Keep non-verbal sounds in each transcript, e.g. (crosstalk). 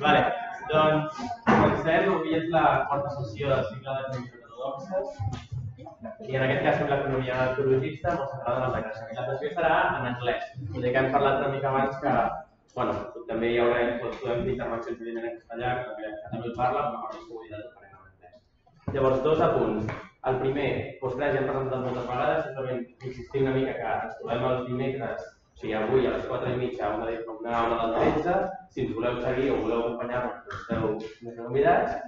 Vale, doncs comencem. Avui és la quarta sessió d'economies ortodoxes i en aquest cas fem l'economia ecologista centrada en el decreixement. La sessió serà en anglès, tot i que hem parlat una mica abans que bueno, també hi haurà intervencions evidentment en castellà, que també, que també el parla, però per més comoditat ho farem en anglès. Llavors, dos apunts. El primer, doncs res, ja hem presentat moltes vegades, simplement insistir una mica que ens trobem els dimecres o sigui, avui a les 4 i mitja una, una aula del 13, si ens voleu seguir o voleu acompanyar-nos, doncs esteu més convidats.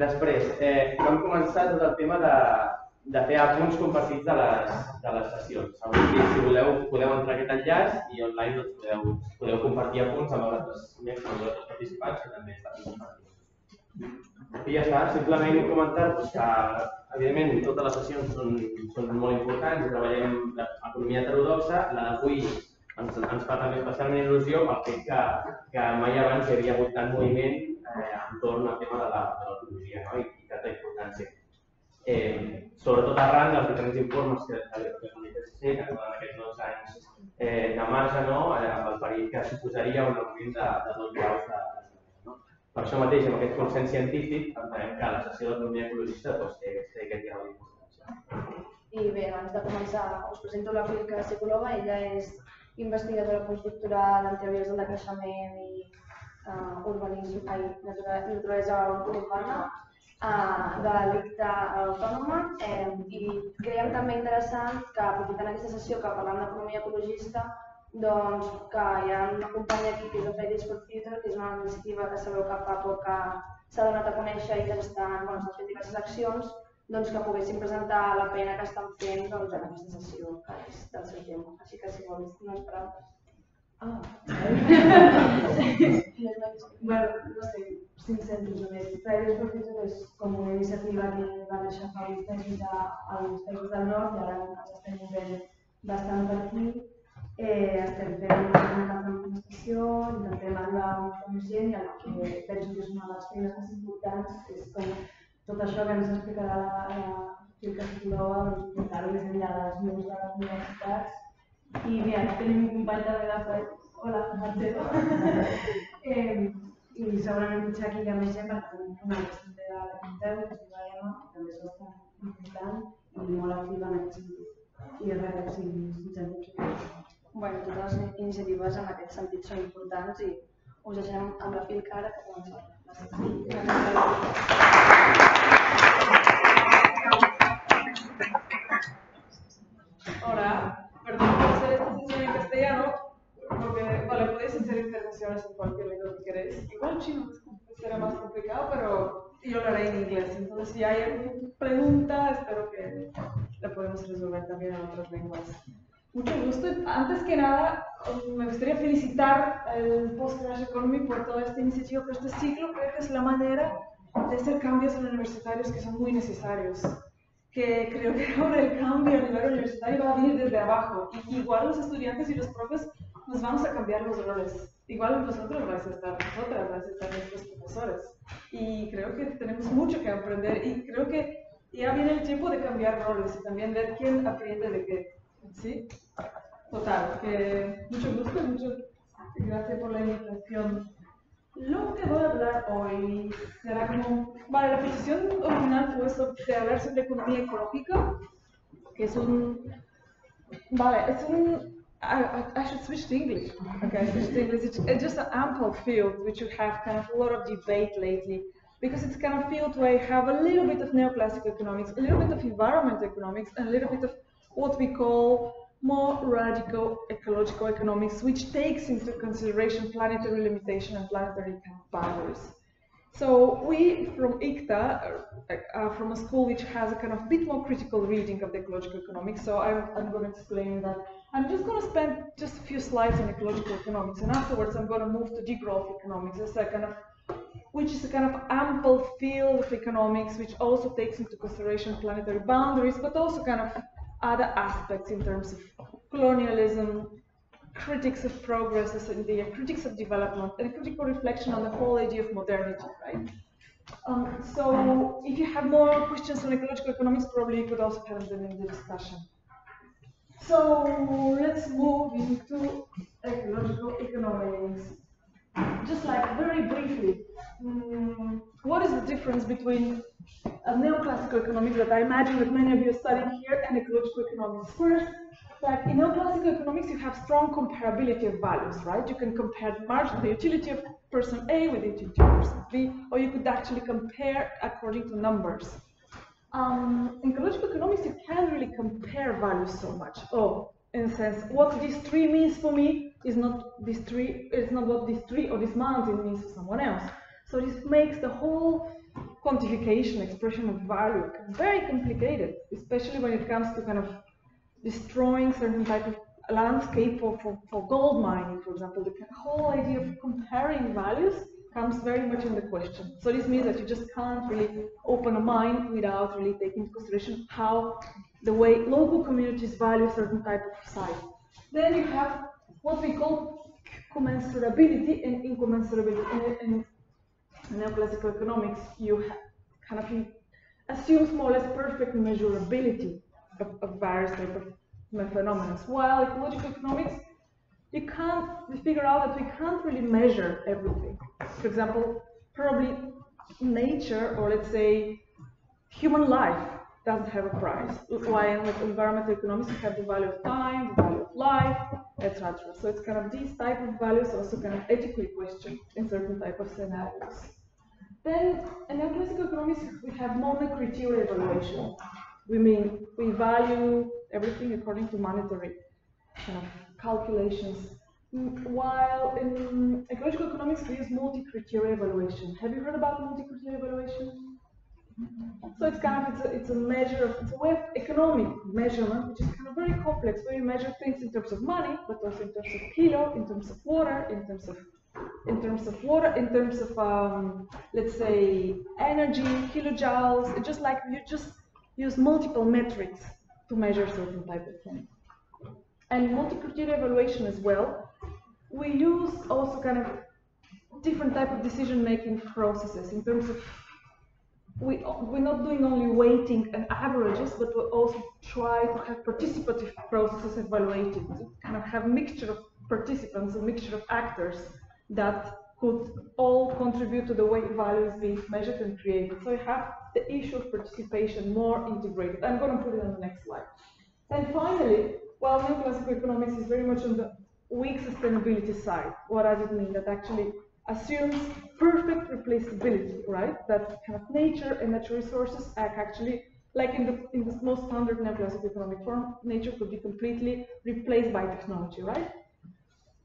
Després, eh, vam començar tot el tema de, de fer apunts compartits de les, de les sessions. Avui, si voleu, podeu entrar aquest enllaç i online doncs, podeu, podeu compartir apunts amb els altres, amb els altres participants que també estan compartint. I ja està, simplement comentar-vos que, evidentment, totes les sessions són, són molt importants treballem l'economia heterodoxa. La d'avui ens, ens fa també especialment il·lusió pel fet que, que mai abans hi havia hagut tant moviment eh, entorn al tema de l'ecologia no? I tanta importància. Eh, sobretot arran dels diferents informes que, que, que l'IPCC, que durant aquests dos anys eh, de marge, no? eh, amb el perill que suposaria un augment de, de dos graus de, no? Per això mateix, amb aquest consens científic, entenem que la sessió d'economia ecologista doncs, té, té aquest grau d'importància. I bé, abans de començar, us presento la Filca Psicòloga. Ella és investigadora postdoctoral en teories del decreixement i uh, urbanisme, ai, naturalesa urbana de l'ICTA autònoma eh, i creiem també interessant que aprofitant aquesta sessió que parlant d'economia ecologista doncs que hi ha una companya aquí que és el Fridays for Future, que és una iniciativa que sabeu que fa poc que s'ha donat a conèixer i que estan, bueno, estan fent diverses accions doncs, que poguessin presentar la feina que estan fent doncs, en aquesta sessió que és del seu tema. Així que si vols, no esperar. Ah, (laughs) bueno, no sé, cinc cèntims només. Future és com una iniciativa que va néixer fa uns mesos als països del nord i ara ens estem movent bastant per aquí. Eh, estem fent una de manifestació, intentem arribar a molta gent i el que penso que és una de les feines més importants és com tot això que ens explicarà la, la Filca Psicòloga, doncs, portar-ho més enllà dels murs de les universitats. I mira, tenim un company també de. Hola, Marcelo. (laughs) eh, I segurament potser aquí hi ha més gent perquè tenim una que de la Conteu, que es diu Emma, que també és bastant important i molt activa en aquest sentit. I si ens hem Bueno, totes les iniciatives en aquest sentit són importants i us deixem amb la Filca ara que comencem. Hola, perdón por hacer esta sesión en castellano, porque, vale, podéis hacer intervenciones en cualquier lengua que queréis. Igual chino será más complicado, pero yo lo haré en inglés. Entonces, si hay alguna pregunta, espero que la podemos resolver también en otras lenguas. Mucho gusto. Antes que nada, me gustaría felicitar al Post-Crash Economy por toda esta iniciativa, por este ciclo. Creo que es la manera de hacer cambios en universitarios que son muy necesarios. Que creo que ahora el cambio a nivel universitario va a venir desde abajo. Y igual los estudiantes y los profes nos vamos a cambiar los roles. Igual vosotros vais a estar, nosotras vais a estar nuestros profesores. Y creo que tenemos mucho que aprender. Y creo que ya viene el tiempo de cambiar roles y también ver quién aprende de qué. ¿Sí? Total, que mucho gusto, muchas gracias por la invitación. Lo que voy a hablar hoy será como, vale, la posición original fue sobre, hablar sobre economía ecológica, que es un, vale, es un, I, I, should switch to English. Okay, switch to English. It's, just an ample field which you have kind of a lot of debate lately because it's kind of a field where you have a little bit of neoclassical economics, a little bit of environment economics, and a little bit of what we call more radical ecological economics, which takes into consideration planetary limitation and planetary boundaries. So we from ICTA are from a school which has a kind of bit more critical reading of the ecological economics. So I'm, I'm going to explain that. I'm just going to spend just a few slides on ecological economics, and afterwards I'm going to move to degrowth economics as a kind of which is a kind of ample field of economics which also takes into consideration planetary boundaries, but also kind of other aspects in terms of colonialism, critics of progress as an idea, critics of development, and a critical reflection on the whole idea of modernity, right? Um, so if you have more questions on ecological economics, probably you could also have them in the discussion. So let's move into ecological economics. Just like very briefly, um, what is the difference between neoclassical economics that I imagine that many of you are studying here and ecological economics? First, like in neoclassical economics, you have strong comparability of values, right? You can compare margin, the utility of person A with the utility of person B, or you could actually compare according to numbers. Um, in ecological economics, you can't really compare values so much. Oh, in a sense, what this tree means for me is not this tree, it's not what this tree or this mountain means for someone else. So this makes the whole quantification, expression of value very complicated, especially when it comes to kind of destroying certain type of landscape for, for, for gold mining, for example. The whole idea of comparing values comes very much in the question. So this means that you just can't really open a mind without really taking into consideration how the way local communities value certain type of site. Then you have what we call commensurability and incommensurability. In, in neoclassical economics, you kind of assume more or less perfect measurability of, of various type of phenomena. While ecological economics, you can't we figure out that we can't really measure everything. For example, probably nature or let's say human life doesn't have a price. Why environmental economics have the value of time, the value of life, etc. So it's kind of these type of values also kind of ethically questioned in certain type of scenarios. Then in neoclassical economics we have monocriteria evaluation. We mean we value everything according to monetary kind of calculations. While in ecological economics we use multi-criteria evaluation. Have you heard about multi-criteria evaluation? So it's kind of it's a, it's a measure of it's a way of economic measurement, which is kind of very complex, where you measure things in terms of money, but also in terms of kilo, in terms of water, in terms of in terms of water, in terms of um, let's say energy, kilojoules. It's just like you just use multiple metrics to measure certain type of things. And multi-criteria evaluation as well. We use also kind of different type of decision-making processes in terms of we, we're not doing only weighting and averages, but we also try to have participative processes evaluated, to kind of have mixture of participants, a mixture of actors that could all contribute to the way value is being measured and created. So you have the issue of participation more integrated. I'm going to put it on the next slide. And finally, while neoclassical economics is very much on the weak sustainability side, what does it mean? That actually assumes perfect replaceability, right? That kind of nature and natural resources act actually like in the, in the most standard neoclassical economic form, nature could be completely replaced by technology, right?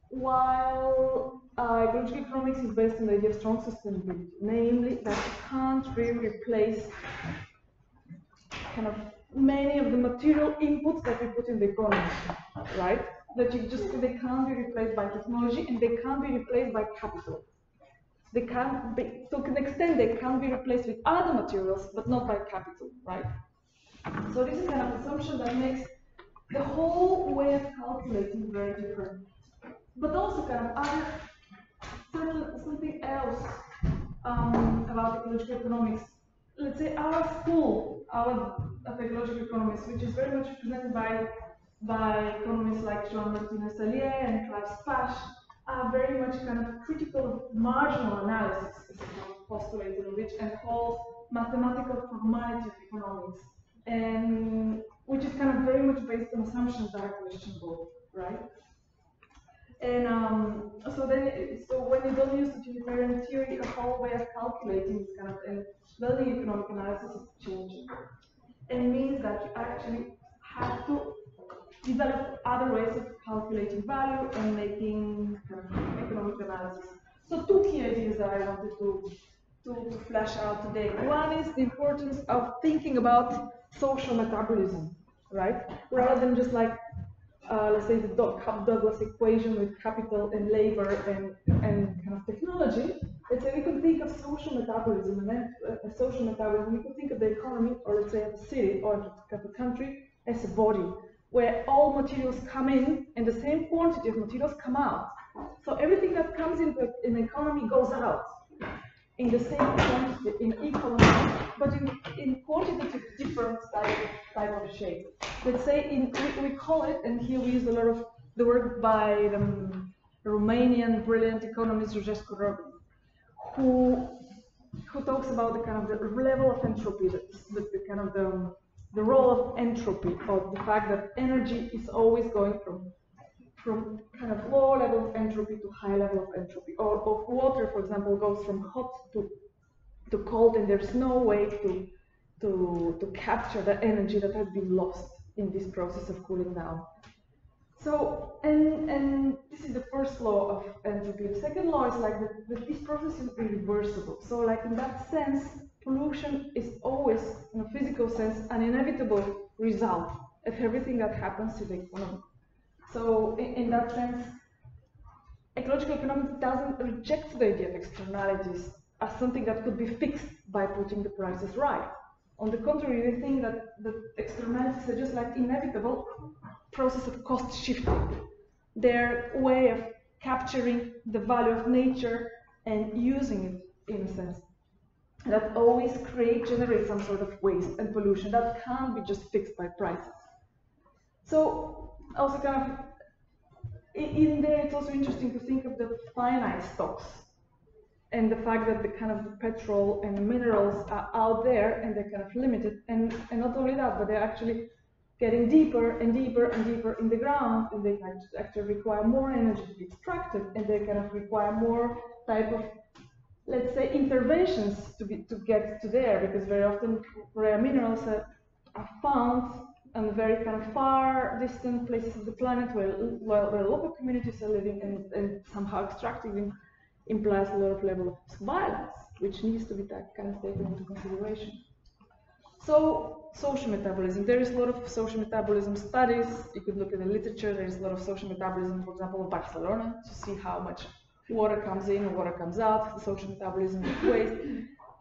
While uh, ecological economics is based on the idea of strong sustainability, namely that you can't really replace kind of many of the material inputs that we put in the economy, right? That you just they can't be replaced by technology and they can't be replaced by capital. They can't be to an extent they can't be replaced with other materials, but not by capital, right? So this is kind of assumption that makes the whole way of calculating very different. But also kind of other certain, something else um, about ecological economics. Let's say our school, our ecological economics, which is very much represented by by economists like Joan Martinez Alier and Clive Spash, are very much kind of critical of marginal analysis, as postulated which called mathematical formality of economics, and which is kind of very much based on assumptions that are questionable, right? And um, so then, so when you don't use the utilitarian theory, the whole way of calculating this kind of and learning economic analysis is changing. And it means that you actually have to develop other ways of calculating value and making kind of economic analysis. So two key ideas that I wanted to, to, to flesh out today. One is the importance of thinking about social metabolism, right? Rather than just like uh, let's say the Douglas equation with capital and labor and, and kind of technology, let's say we could think of social metabolism and then uh, social metabolism, we could think of the economy or let's say of a city or of a country as a body where all materials come in and the same quantity of materials come out. So everything that comes into an economy goes out in the same quantity, in equal amount, but in, in quantitative different type, type of shape. Let's say in, we, we call it, and here we use a lot of the work by the Romanian brilliant economist Georgescu-Roegen, who who talks about the kind of the level of entropy, the, the, kind of the, the role of entropy, or the fact that energy is always going from from kind of low level of entropy to high level of entropy. Or, of water, for example, goes from hot to to cold, and there's no way to to to capture the energy that has been lost in this process of cooling down. So, and, and this is the first law of entropy. The second law is like that, that this process is irreversible. So, like in that sense, pollution is always, in a physical sense, an inevitable result of everything that happens to the economy. So, in, in that sense, ecological economics doesn't reject the idea of externalities as something that could be fixed by putting the prices right. On the contrary, they think that the externalities are just like inevitable process of cost shifting, their way of capturing the value of nature and using it in a sense that always create, generate some sort of waste and pollution that can't be just fixed by prices. So also kind of in there it's also interesting to think of the finite stocks and the fact that the kind of petrol and minerals are out there and they're kind of limited. And, and not only that but they're actually getting deeper and deeper and deeper in the ground, and they actually require more energy to be extracted, and they kind of require more type of, let's say, interventions to be to get to there, because very often rare minerals are, are found in very kind of far distant places of the planet where, where, where local communities are living, and, and somehow extracting them implies a lot of level of violence, which needs to be kind of taken into consideration. So social metabolism. There is a lot of social metabolism studies. You could look at the literature. There is a lot of social metabolism, for example, in Barcelona, to see how much water comes in and water comes out, the social metabolism of waste,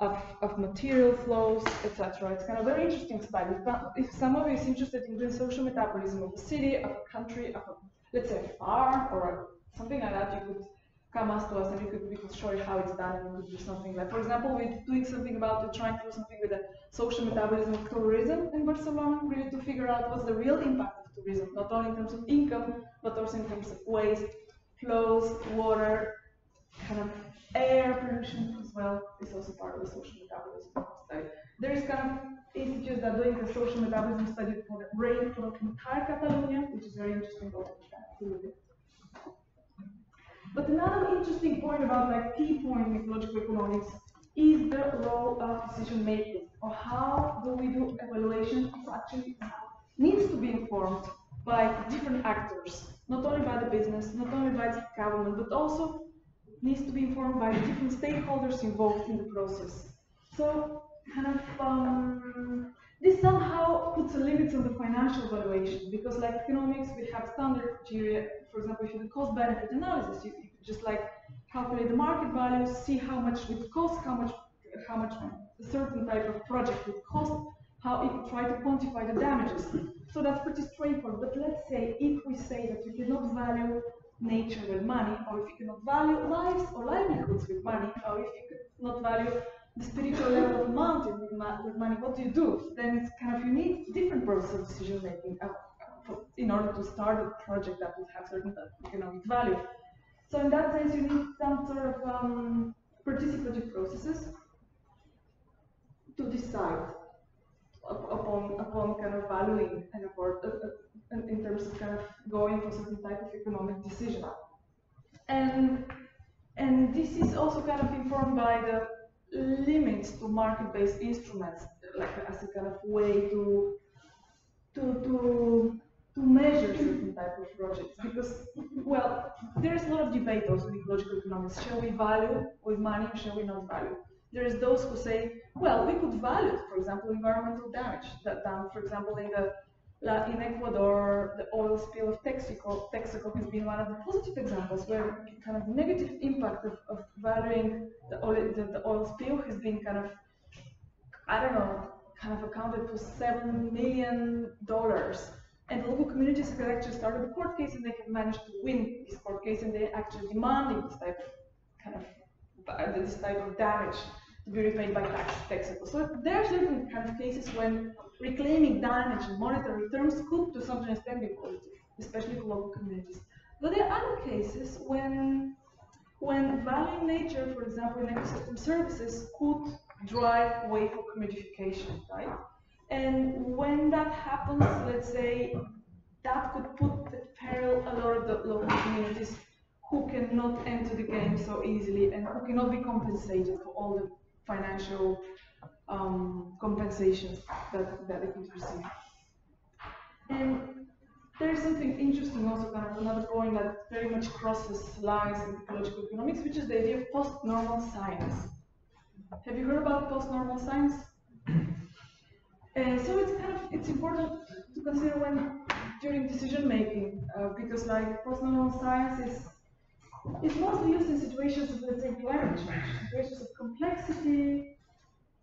of, of material flows, etc. It's kind of very interesting study. If you is interested in the social metabolism of a city, of a country, of a, let's say a farm or something like that, you could come ask to us and we could, we could show you how it's done and we could do something like, for example, we're doing something about, we're trying to do something with the social metabolism of tourism in Barcelona, really to figure out what's the real impact of tourism, not only in terms of income, but also in terms of waste, flows, water, kind of air pollution as well is also part of the social metabolism study. There is kind of institutes that are doing the social metabolism study for the rainfall of entire Catalonia, which is very interesting. But another interesting point about like key point in ecological economics is the role of decision making or how do we do evaluation is actually needs to be informed by different actors, not only by the business, not only by the government, but also needs to be informed by the different stakeholders involved in the process. So kind of um, this somehow puts a limit on the financial valuation because like economics, we have standard criteria. For example, if you do cost benefit analysis, you, you just like calculate the market values, see how much it costs, how much how much a certain type of project would cost, how you try to quantify the damages. So that's pretty straightforward. But let's say if we say that you cannot value nature with money, or if you cannot value lives or livelihoods with money, or if you cannot value the spiritual level of a mountain with, with money, what do you do? Then it's kind of you need different process of decision making uh, in order to start a project that would have certain economic value. So in that sense, you need some sort of um, processes to decide upon upon kind of valuing an effort uh, uh, in terms of kind of going for certain type of economic decision. And and this is also kind of informed by the limits to market-based instruments, like as a kind of way to to to to measure certain type of projects. Because well there's a lot of debate also in ecological economics. Shall we value with money or shall we not value? There is those who say well we could value for example environmental damage that done for example in the in Ecuador, the oil spill of Texaco, Texaco has been one of the positive examples where kind of the negative impact of, of valuing the oil, the, the oil spill has been kind of, I don't know, kind of accounted for seven million dollars. And local communities have actually started a court case and they have managed to win this court case and they are actually demanding this type of kind of this type of damage be repaid by tax Texaco. So there are certain kind of cases when reclaiming damage in monetary terms could to some extent be positive, especially for local communities. But there are other cases when when valuing nature, for example, in ecosystem services, could drive way for commodification, right? And when that happens, let's say, that could put at peril a lot of the local communities who cannot enter the game so easily and who cannot be compensated for all the financial um, compensations that, that they could receive. And there's something interesting also, kind of another point that very much crosses lines in ecological economics, which is the idea of post-normal science. Have you heard about post-normal science? (clears throat) Uh, so it's kind of it's important to consider when during decision making uh, because like post-normal science is is mostly used in situations of let's say climate change, situations of complexity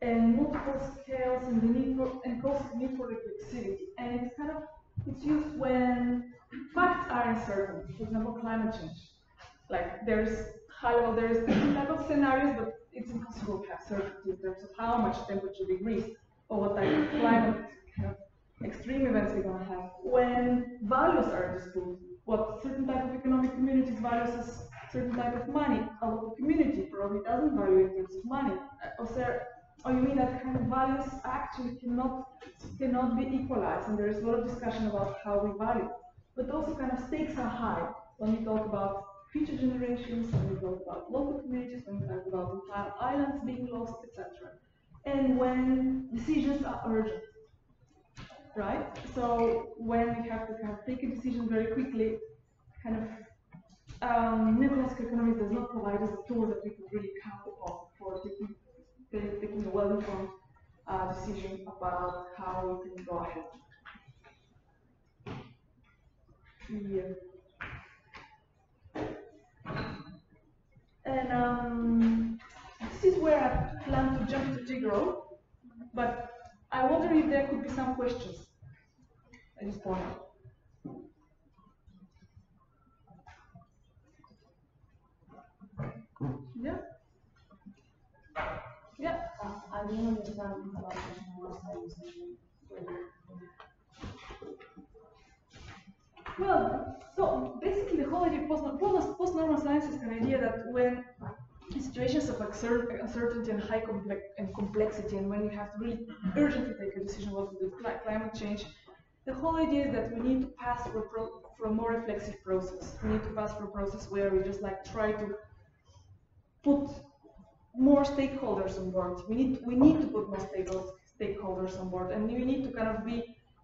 and multiple scales and the need for and the need for reflexivity. And it's kind of it's used when facts are uncertain, for example, climate change. Like there's high level, there's different type of scenarios, but it's impossible to have certainty in terms of how much temperature degrees or what type of climate kind of extreme events we're going to have. When values are disputed, what certain type of economic communities values as certain type of money, a local community probably doesn't value in terms of money. Uh, or there or you mean that kind of values actually cannot cannot be equalized, and there is a lot of discussion about how we value. But also kind of stakes are high when we talk about future generations, when we talk about local communities, when we talk about entire islands being lost, etc. And when decisions are urgent, right? So when we have to kind of take a decision very quickly, kind of um, neoclassical economics does not provide us a tool that we could really count upon for taking taking a well-informed uh, decision about how we can go ahead. Yeah. And um, this is where I plan to jump to degrowth, but I wonder if there could be some questions at this point. Yeah? Yeah. I didn't understand about Well, so basically the whole idea of post, post-normal science is an idea that when in situations of uncertainty and high complex and complexity, and when you have to really urgently take a decision what to do with climate change, the whole idea is that we need to pass for, pro, for a more reflexive process. We need to pass for a process where we just like try to put more stakeholders on board. We need we need to put more stakeholders on board, and we need to kind of be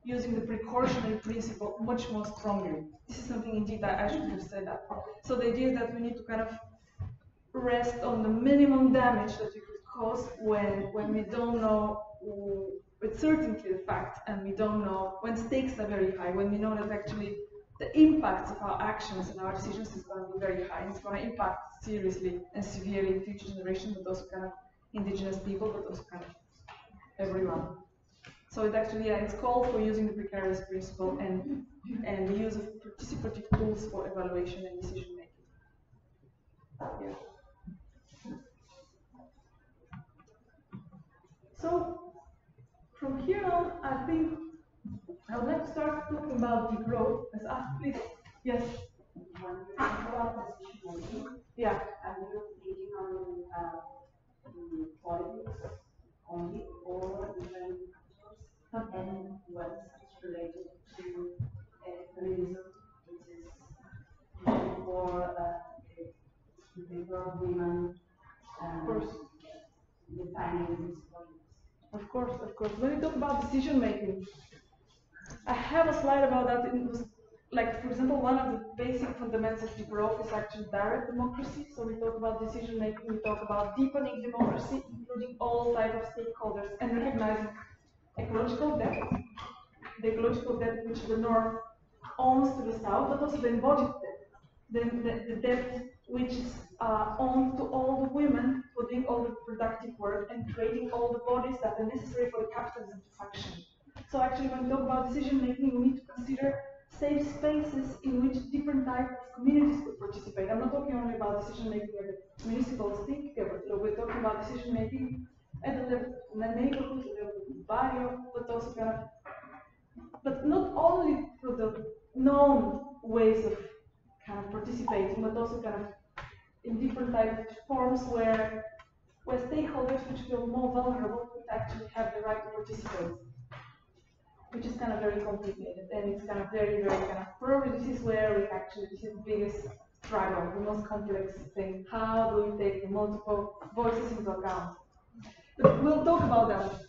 using the precautionary principle much more strongly. This is something indeed I should have said that. So the idea is that we need to kind of rest on the minimum damage that we could cause when when we don't know with certainty the fact, and we don't know when stakes are very high, when we know that actually the impact of our actions and our decisions is going to be very high. It's going to impact seriously and severely future generations, but also kind of indigenous people, but also kind of everyone. So it actually, yeah, it's called for using the precautionary principle and and the use of participative tools for evaluation and decision making. Yeah. So from here on, I think Like to start talking about degrowth. Let's ask, please. Yes. When you talk about decision making, yeah. are you thinking on uh, politics only or different factors? And what's related to uh, feminism, which is for uh, the favor of women, um, of course. defining these politics. Of course, of course. When we talk about decision making, I have a slide about that. It was like, for example, one of the basic fundamentals of degrowth is actually direct democracy. So we talk about decision making, we talk about deepening democracy, including all types of stakeholders, and recognizing ecological debt, the ecological debt which the north owns to the south, but also the embodied debt, the, the, the debt which is uh, owned to all the women for doing all the productive work and creating all the bodies that are necessary for the capitalism to function. So actually, when we talk about decision making, we need to consider safe spaces in which different types of communities could participate. I'm not talking only about decision making at the municipal state level, we're talking about decision making at the level the neighborhood, the barrio, but also kind of, but not only through the known ways of kind of participating, but also kind of in different types of forms where where stakeholders which feel more vulnerable actually have the right to participate which is kind of very complicated and it's kind of very, very kind of probably this is where we actually this is the biggest struggle, the most complex thing. How do we take multiple voices into account? But we'll talk about that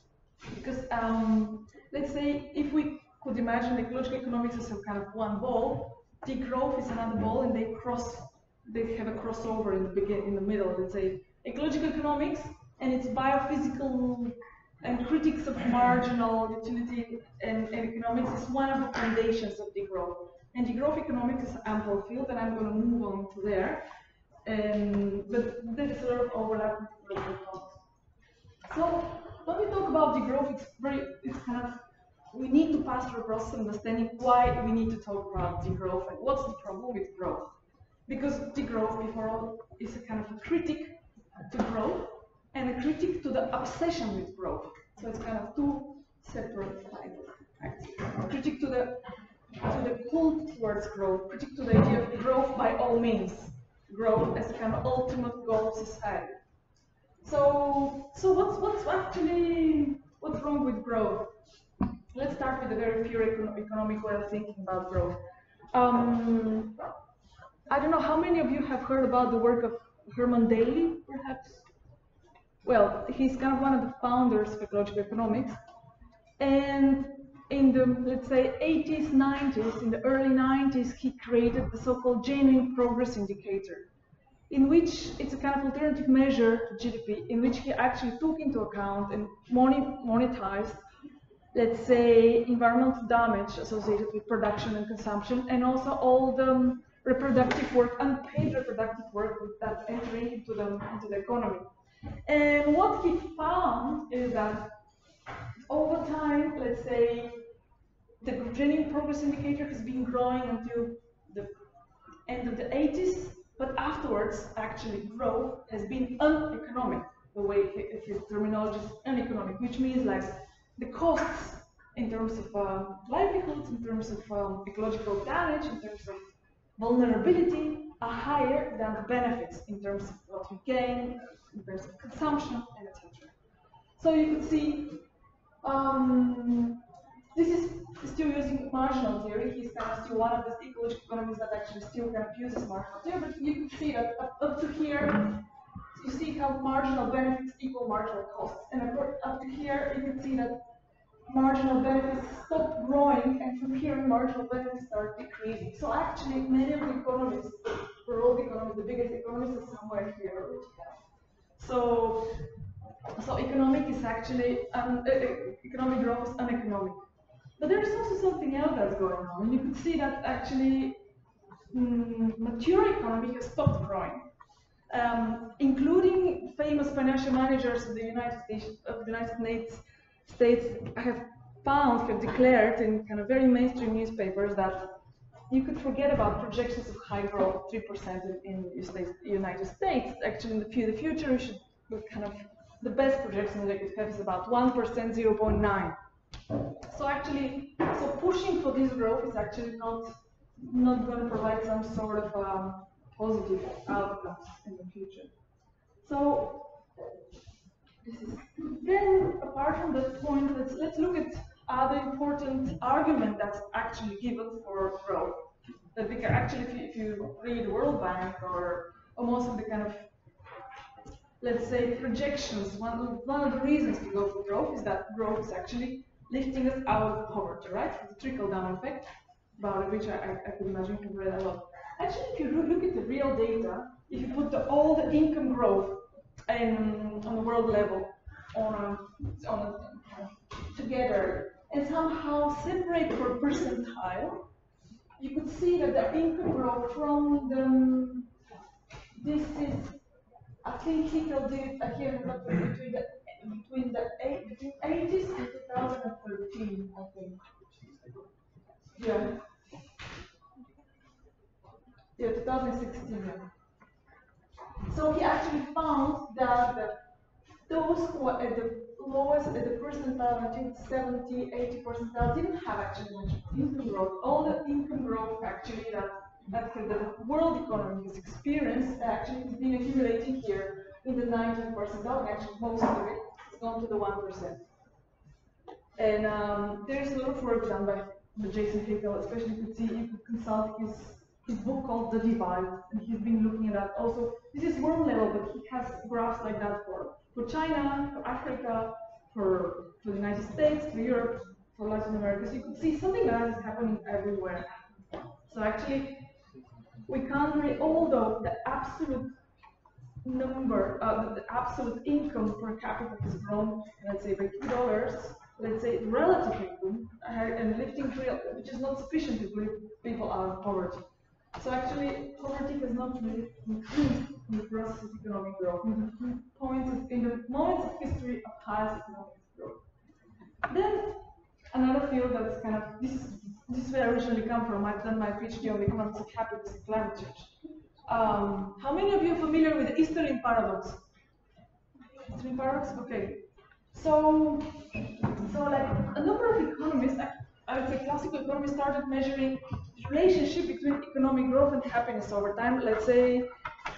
because um, let's say if we could imagine ecological economics as a kind of one ball, degrowth is another ball, and they cross, they have a crossover in the begin, in the middle. Let's say ecological economics and its biophysical and critics of marginal utility and, and, economics is one of the foundations of degrowth. And degrowth economics is an ample field, and I'm going to move on to there. Um, but a lot of overlap with So when we talk about degrowth, it's very, it's kind of, we need to pass through a process of understanding why we need to talk about degrowth and what's the problem with growth. Because degrowth, before all, is a kind of a critic to growth, and a critique to the obsession with growth. So it's kind of two separate types. Critique to the to the cult towards growth, critique to the idea of growth by all means, growth as a kind of ultimate goal of society. So so what's what's actually what's wrong with growth? Let's start with a very pure economic way of thinking about growth. Um, I don't know how many of you have heard about the work of Herman Daly, perhaps well, he's kind of one of the founders of ecological economics. And in the, let's say, 80s, 90s, in the early 90s, he created the so-called genuine progress indicator, in which it's a kind of alternative measure to GDP, in which he actually took into account and monetized, let's say, environmental damage associated with production and consumption, and also all the reproductive work, unpaid reproductive work that's entering into the, into the economy. And what he found is that over time, let's say, the genuine progress indicator has been growing until the end of the 80s, but afterwards, actually, growth has been uneconomic. The way his terminology is uneconomic, which means like the costs in terms of uh, livelihoods, in terms of um, ecological damage, in terms of vulnerability are higher than the benefits in terms of what we gain, in terms of consumption, and etc. So you could see um, this is still using marginal theory. He's kind of still one of the ecological economists that actually still kind of uses marginal theory, but you can see that up to here, you see how marginal benefits equal marginal costs. And up to here, you can see that marginal benefits stop growing, and from here, marginal benefits start decreasing. So actually, many of the economists, for all the biggest economies are somewhere here. So, so economic is actually, um, economic growth is uneconomic. But there is also something else that's going on. And you could see that actually um, mature economy has stopped growing. Um, including famous financial managers of the United States, of the United States, States have found, have declared in kind of very mainstream newspapers that you could forget about projections of high growth, 3% in, the United States. Actually, in the, future, we should look kind of the best projection they could have is about 1%, 0.9. So actually, so pushing for this growth is actually not not going to provide some sort of um, positive outcomes in the future. So this is then apart from that point, let's let's look at other important argument that's actually given for growth. That we can actually, if you, if you read World Bank or, or most of the kind of, let's say, projections, one of, one of the reasons to go for growth is that growth is actually lifting us out of poverty, right? The trickle-down effect, about which I, I, I could imagine you've read a lot. Actually, if you look at the real data, if you put the, all the income growth in, on the world level on a, on a, together and somehow separate per percentile, you could see that the income growth from the, this is, I think he will do it here between the between the eight, between 80s and 2013. I think. Yeah. Yeah, 2016. Yeah. So he actually found that the, those who are at the lowest, at the percentile, think 70, 80 percentile, didn't have actually much income growth. All the income growth actually that, that the world economy has experienced actually has been accumulating here in the 19 percentile, and actually most of it has gone to the 1%. And um, there's a lot of work done by Jason Hickel, especially you could see, you consult his his book called The Divide, and he's been looking at that. Also, this is world level, but he has graphs like that for, for China, for Africa, for, for the United States, for Europe, for Latin America. So you could see something like that is happening everywhere. So actually, we can't really, although the absolute number, uh, the, absolute income per capita has grown, let's say by two dollars, let's say relative income, and lifting real, which is not sufficient to lift people out of poverty. So actually, poverty has not really increased in the process of economic growth, in the points of, in the moments of history of highest economic growth. Then another field that's kind of this is this is where I originally come from. I've done my PhD on the economics of happiness and climate change. Um, how many of you are familiar with the Easterlin paradox? Easterlin paradox? Okay. So, so like a number of economists, I, would say classical economists started measuring the relationship between economic growth and happiness over time, let's say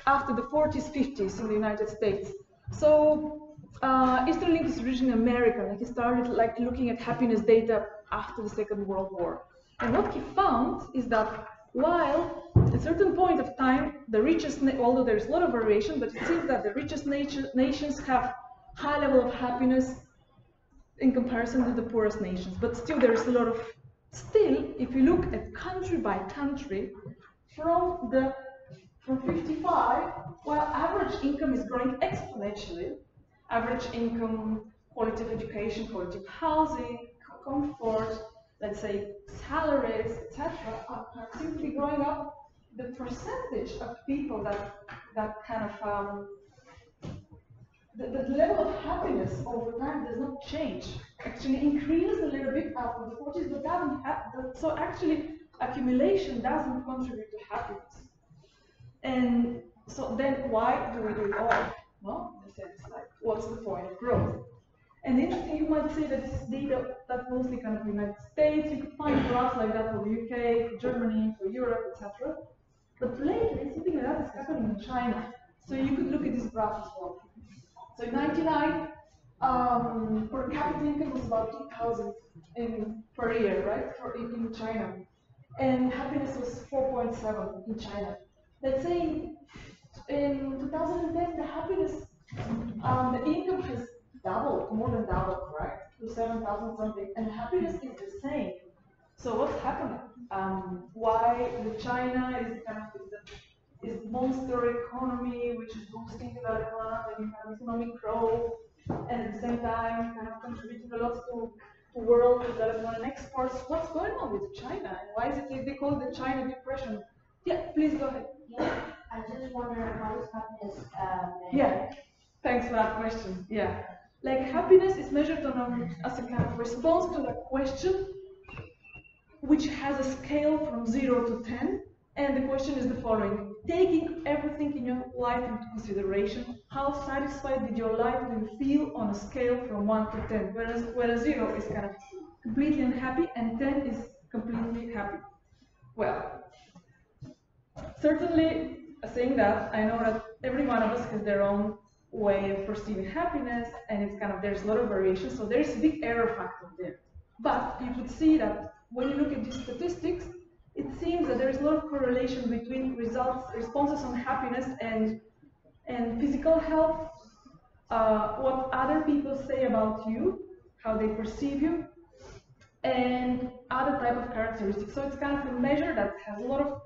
after the 40s, 50s in the United States. So uh, Easterlin is originally American. He started like looking at happiness data after the Second World War. And what he found is that while at a certain point of time, the richest, although there's a lot of variation, but it seems that the richest nations have high level of happiness in comparison to the poorest nations. But still, there is a lot of Still, if you look at country by country, from the from 55, while average income is growing exponentially, average income, quality of education, quality of housing, comfort, let's say salaries, etc., are simply growing up. The percentage of people that that kind of um, the, the, level of happiness over time does not change. Actually increases a little bit after the 40s, but doesn't so actually accumulation doesn't contribute to happiness. And so then why do we do it all? Well, in a sense, like, what's the point of growth? And interesting, you might say that this is data that mostly kind of the United States. You could find graphs like that for the UK, for Germany, for Europe, etc. But lately, something like that is happening in China. So you could look at this graph as well. So in 99, um, per capita income was about 2,000 in per year, right, for in, in China, and happiness was 4.7 in China. Let's say in 2010, the happiness, um, the income has doubled, more than doubled, right, to 7,000 something, and happiness is the same. So what's happening? Um, why the China is kind of is monster economy, which is boosting development and you have economic growth, and at the same time kind of contributing a lot to, to world development and exports. What's going on with China? And why is it they call it the China depression? Yeah, please go ahead. Yeah, I just wonder how is happiness uh, Yeah, thanks for that question. Yeah. Like happiness is measured on a, as a kind of response to that question, which has a scale from 0 to 10. And the question is the following taking everything in your life into consideration, how satisfied did your life you feel on a scale from 1 to 10? Whereas, whereas 0 is kind of completely unhappy and 10 is completely happy. Well, certainly saying that, I know that every one of us has their own way of perceiving happiness and it's kind of, there's a lot of variation, so there's a big error factor there. But you could see that when you look at these statistics, it seems that there is a lot of correlation between results, responses on happiness and, and physical health, uh, what other people say about you, how they perceive you, and other type of characteristics. So it's kind of a measure that has a lot of,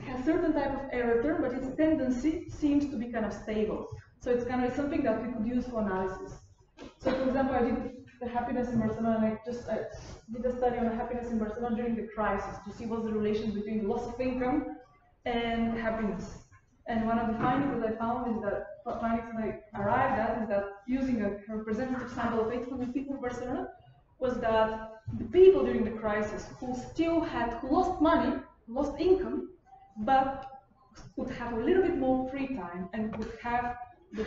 has certain type of error term, but its tendency seems to be kind of stable. So it's kind of something that we could use for analysis. So for example, I did the happiness in Barcelona, I just I did a study on happiness in Barcelona during the crisis to see what's the relation between loss of income and happiness. And one of the findings that I found is that findings that I arrived at is that using a representative sample of 800 people in Barcelona was that the people during the crisis who still had, lost money, lost income, but would have a little bit more free time and would have the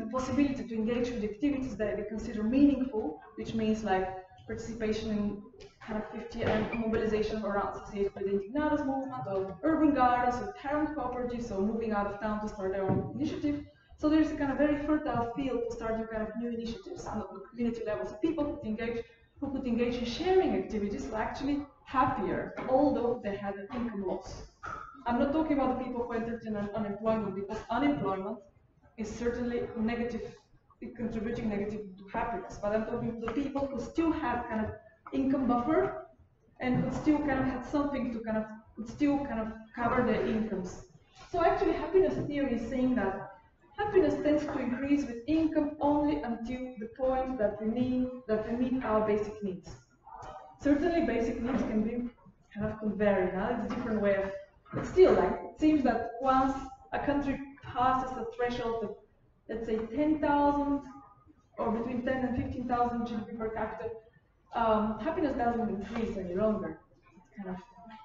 the possibility to engage with activities that they consider meaningful, which means like participation in kind of 50 and mobilization around with the Indignados movement or urban gardens or parent cooperatives or moving out of town to start their own initiative. So there's a kind of very fertile field to start new kind of new initiatives on the community level. So people could engage who could engage in sharing activities are actually happier, although they had an income loss. I'm not talking about the people who entered in un unemployment because unemployment is certainly negative, contributing negative to happiness. But I'm talking to the people who still have kind of income buffer and could still kind of have something to kind of could still kind of cover their incomes. So actually, happiness theory is saying that happiness tends to increase with income only until the point that we meet that we meet our basic needs. Certainly, basic needs can be kind of vary. Now it's a different way of. But still, like it seems that once a country passes a threshold of, let's say, 10,000 or between 10 and 15,000 GDP per capita, um, happiness doesn't increase any longer. Kind of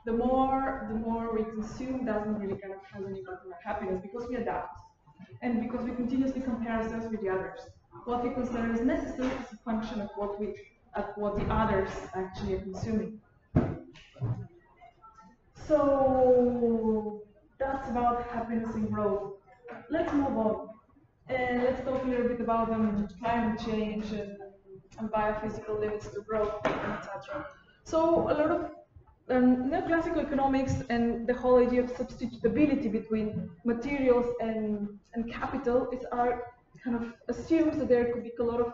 the more the more we consume doesn't really kind of have any impact on happiness because we adapt and because we continuously compare ourselves with the others. What we consider as necessary is a function of what we of what the others actually are consuming. So that's about happiness and growth. Let's move on. And let's talk a little bit about um, climate change and, and biophysical limits to growth, etc. So a lot of um, neoclassical economics and the whole idea of substitutability between materials and, and capital is kind of assumes that there could be a lot of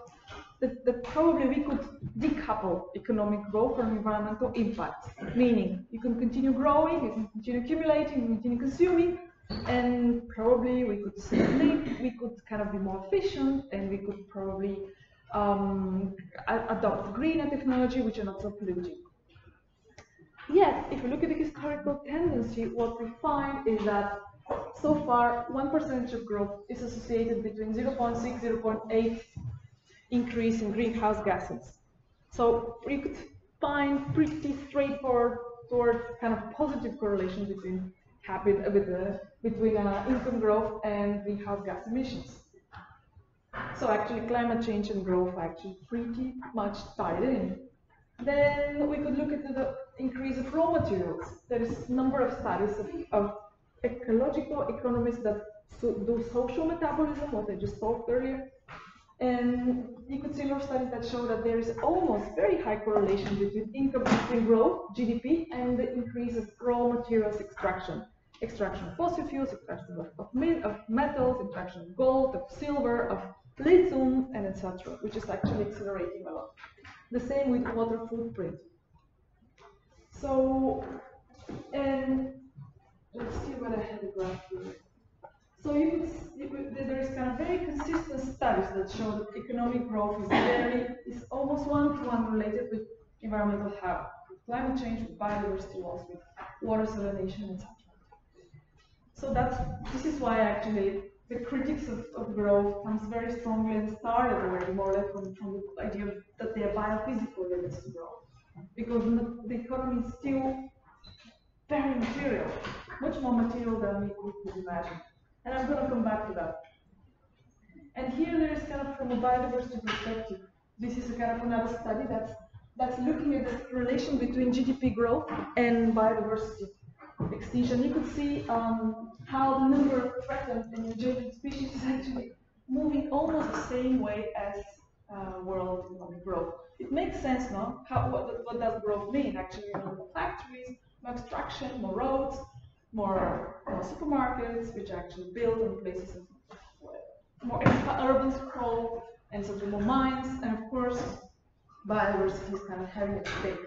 that, that probably we could decouple economic growth from environmental impacts. Meaning you can continue growing, you can continue accumulating, you can continue consuming, and probably we could sleep, we could kind of be more efficient, and we could probably um, adopt greener technology, which are not so polluting. Yet, if you look at the historical tendency, what we find is that so far, one percentage of growth is associated between 0.6, 0.8 increase in greenhouse gases. So we could find pretty straightforward kind of positive correlation between uh, with the, between uh, income growth and greenhouse gas emissions. So actually, climate change and growth are actually pretty much tied in. Then we could look at the increase of raw materials. There is a number of studies of, of ecological economists that do social metabolism, what I just talked earlier. And you could see more studies that show that there is almost very high correlation between income growth, GDP, and the increase of raw materials extraction. Extraction of fossil fuels, extraction of, of, of metals, extraction of gold, of silver, of lithium, and etc., which is actually accelerating a lot. The same with water footprint. So, and let's see what I had a graph here. So you there is kind of very consistent studies that show that economic growth is very is almost one-to-one related with environmental health, with climate change, with biodiversity loss, with water salination, etc. So that's this is why actually the critics of, of growth comes very strongly and started already more or less from, from the idea that they are biophysical limits to growth. Because the economy is still very material, much more material than we could imagine. And I'm going to come back to that. And here there is kind of from a biodiversity perspective. This is a kind of another study that's that's looking at the relation between GDP growth and biodiversity extinction. You could see um, how the number of threatened and endangered species is actually moving almost the same way as uh, world economic growth. It makes sense, no? How, what, what does growth mean? Actually, you know, factories, more extraction, more roads, more, more supermarkets, which actually built in places of more urban sprawl, and so more mines, and of course, biodiversity is kind of having a stake.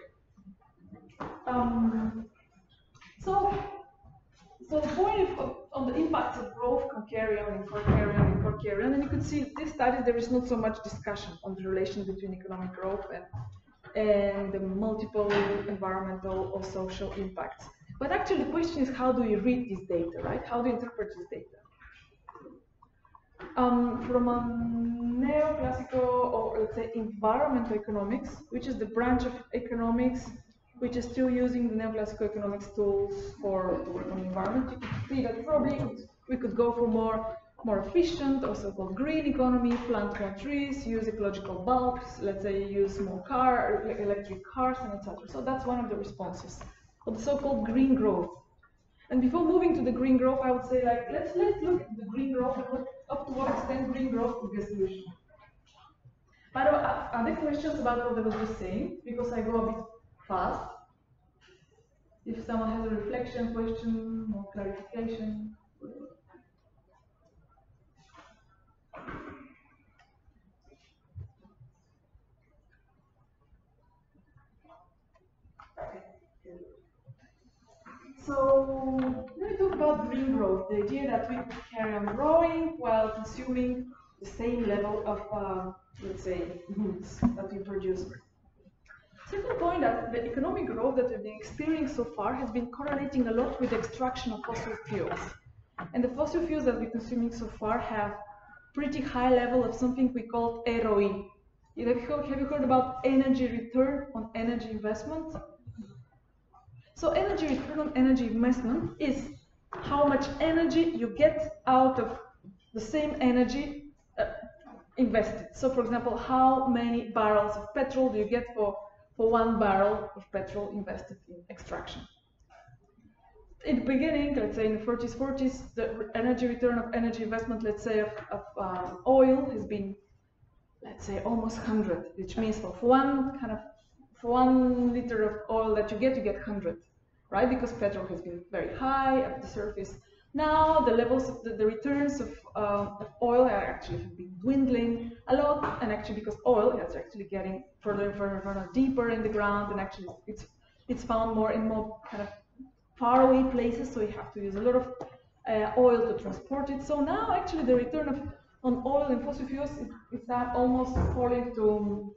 Um, so, so the point of, on the impacts of growth, concaryon and prokaryon and prokaryon, and you could see this study there is not so much discussion on the relation between economic growth and and the multiple environmental or social impacts. But actually the question is how do you read this data, right? How do you interpret this data? Um, from a neoclassical, or let's say environmental economics, which is the branch of economics which is still using the neoclassical economics tools for to work on the environment. You could see that probably we could go for more more efficient or so-called green economy, plant more trees, use ecological bulbs, let's say use more car, electric cars, and etc. So that's one of the responses of the so-called green growth. And before moving to the green growth, I would say like let's let's look at the green growth and up to what extent green growth could be a solution. By the uh, way, are there questions about what I was just saying? Because I go a bit fast. If someone has a reflection, question, or clarification. So let me talk about green growth, the idea that we carry on growing while consuming the same level of, uh, let's say, goods that we produce. Second point that the economic growth that we've been experiencing so far has been correlating a lot with the extraction of fossil fuels. And the fossil fuels that we're consuming so far have pretty high level of something we call ROE. Have you heard about energy return on energy investment? So energy return on energy investment is how much energy you get out of the same energy uh, invested. So for example, how many barrels of petrol do you get for, for one barrel of petrol invested in extraction? In the beginning, let's say in the 30s, 40s, the energy return of energy investment, let's say of, of uh, oil has been, let's say almost 100, which means for one kind of for one liter of oil that you get, you get 100, right? Because petrol has been very high at the surface. Now the levels of the, the returns of, uh, of, oil are actually been dwindling a lot, and actually because oil is actually getting further and further further deeper in the ground, and actually it's it's found more in more kind of faraway places, so you have to use a lot of uh, oil to transport it. So now actually the return of on oil and fossil fuels is, is almost falling to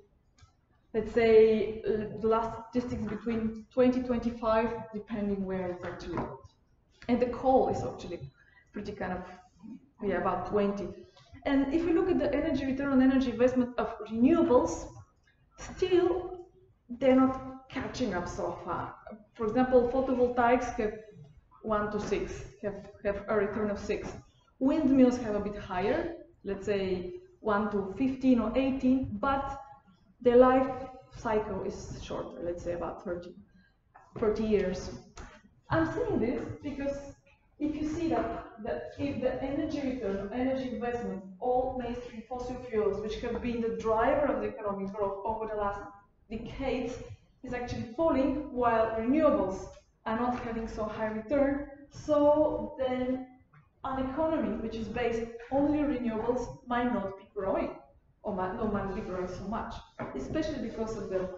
let's say, uh, the last statistics between 2025, depending where it's actually And the coal is actually pretty kind of, yeah, about 20. And if we look at the energy return on energy investment of renewables, still they're not catching up so far. For example, photovoltaics have 1 to 6, have, have a return of 6. Windmills have a bit higher, let's say 1 to 15 or 18, but the life cycle is shorter, let's say about 30, 30 years. I'm saying this because if you see that, that if the energy return, energy investment, all mainstream fossil fuels, which have been the driver of the economic growth over the last decades, is actually falling while renewables are not having so high return, so then an economy which is based only on renewables might not be growing or might, no, might be growing so much, especially because of the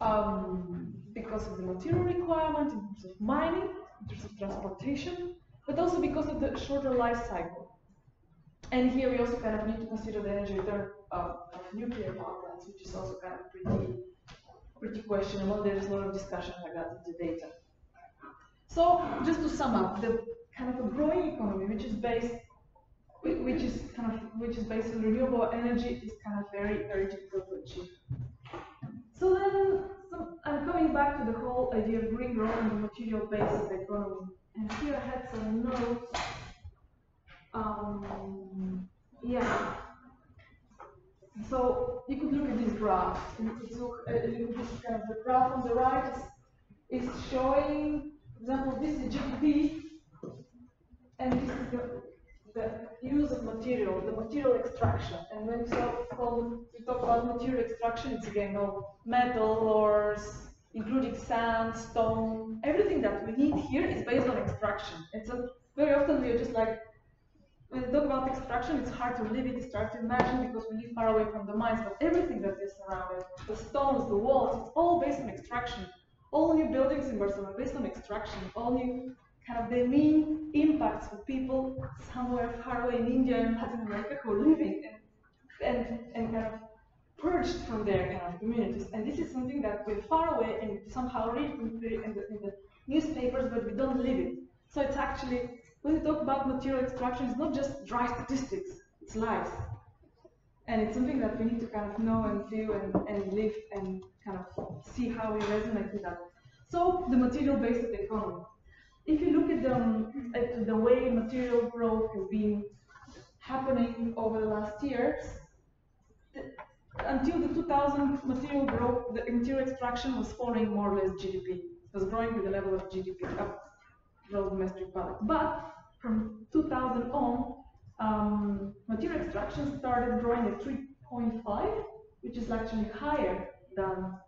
um, because of the material requirement in terms of mining, in terms of transportation, but also because of the shorter life cycle. And here we also kind of need to consider the energy return of nuclear power plants, which is also kind of pretty, pretty questionable. There is a lot of discussion in the data. So just to sum up, the kind of a growing economy, which is based which is kind of which is based on renewable energy is kind of very very difficult to achieve. So then so I'm coming back to the whole idea of green growth and the material based economy. And here I had some notes. Um, yeah. So you could look at this graph. You could look at kind of the graph on the right is, is showing, for example, this is GDP, and this is the the use of material, the material extraction. And when we talk about material extraction, it's again all metal, ores, including sand, stone, everything that we need here is based on extraction. It's a, very often we're just like, when we talk about extraction, it's hard to live it, it's hard to imagine because we live far away from the mines, but everything that is around it, the stones, the walls, it's all based on extraction. All new buildings in Barcelona based on extraction. All new kind of the main impacts for people somewhere far away in India and Latin America who are living and, and, and kind of purged from their kind of communities. And this is something that we're far away and somehow read in the, in the, in the newspapers, but we don't live it. So it's actually, when we talk about material extraction, it's not just dry statistics, it's lives. And it's something that we need to kind of know and feel and, and live and kind of see how we resonate with that. So the material-based economy. If you look at the, at the way material growth has been happening over the last years, the- until the 2000 material growth, the material extraction was following more or less GDP. It was growing with the level of GDP, of gross domestic product. But from 2000 on, um, material extraction started growing at 3.5, which is actually higher than,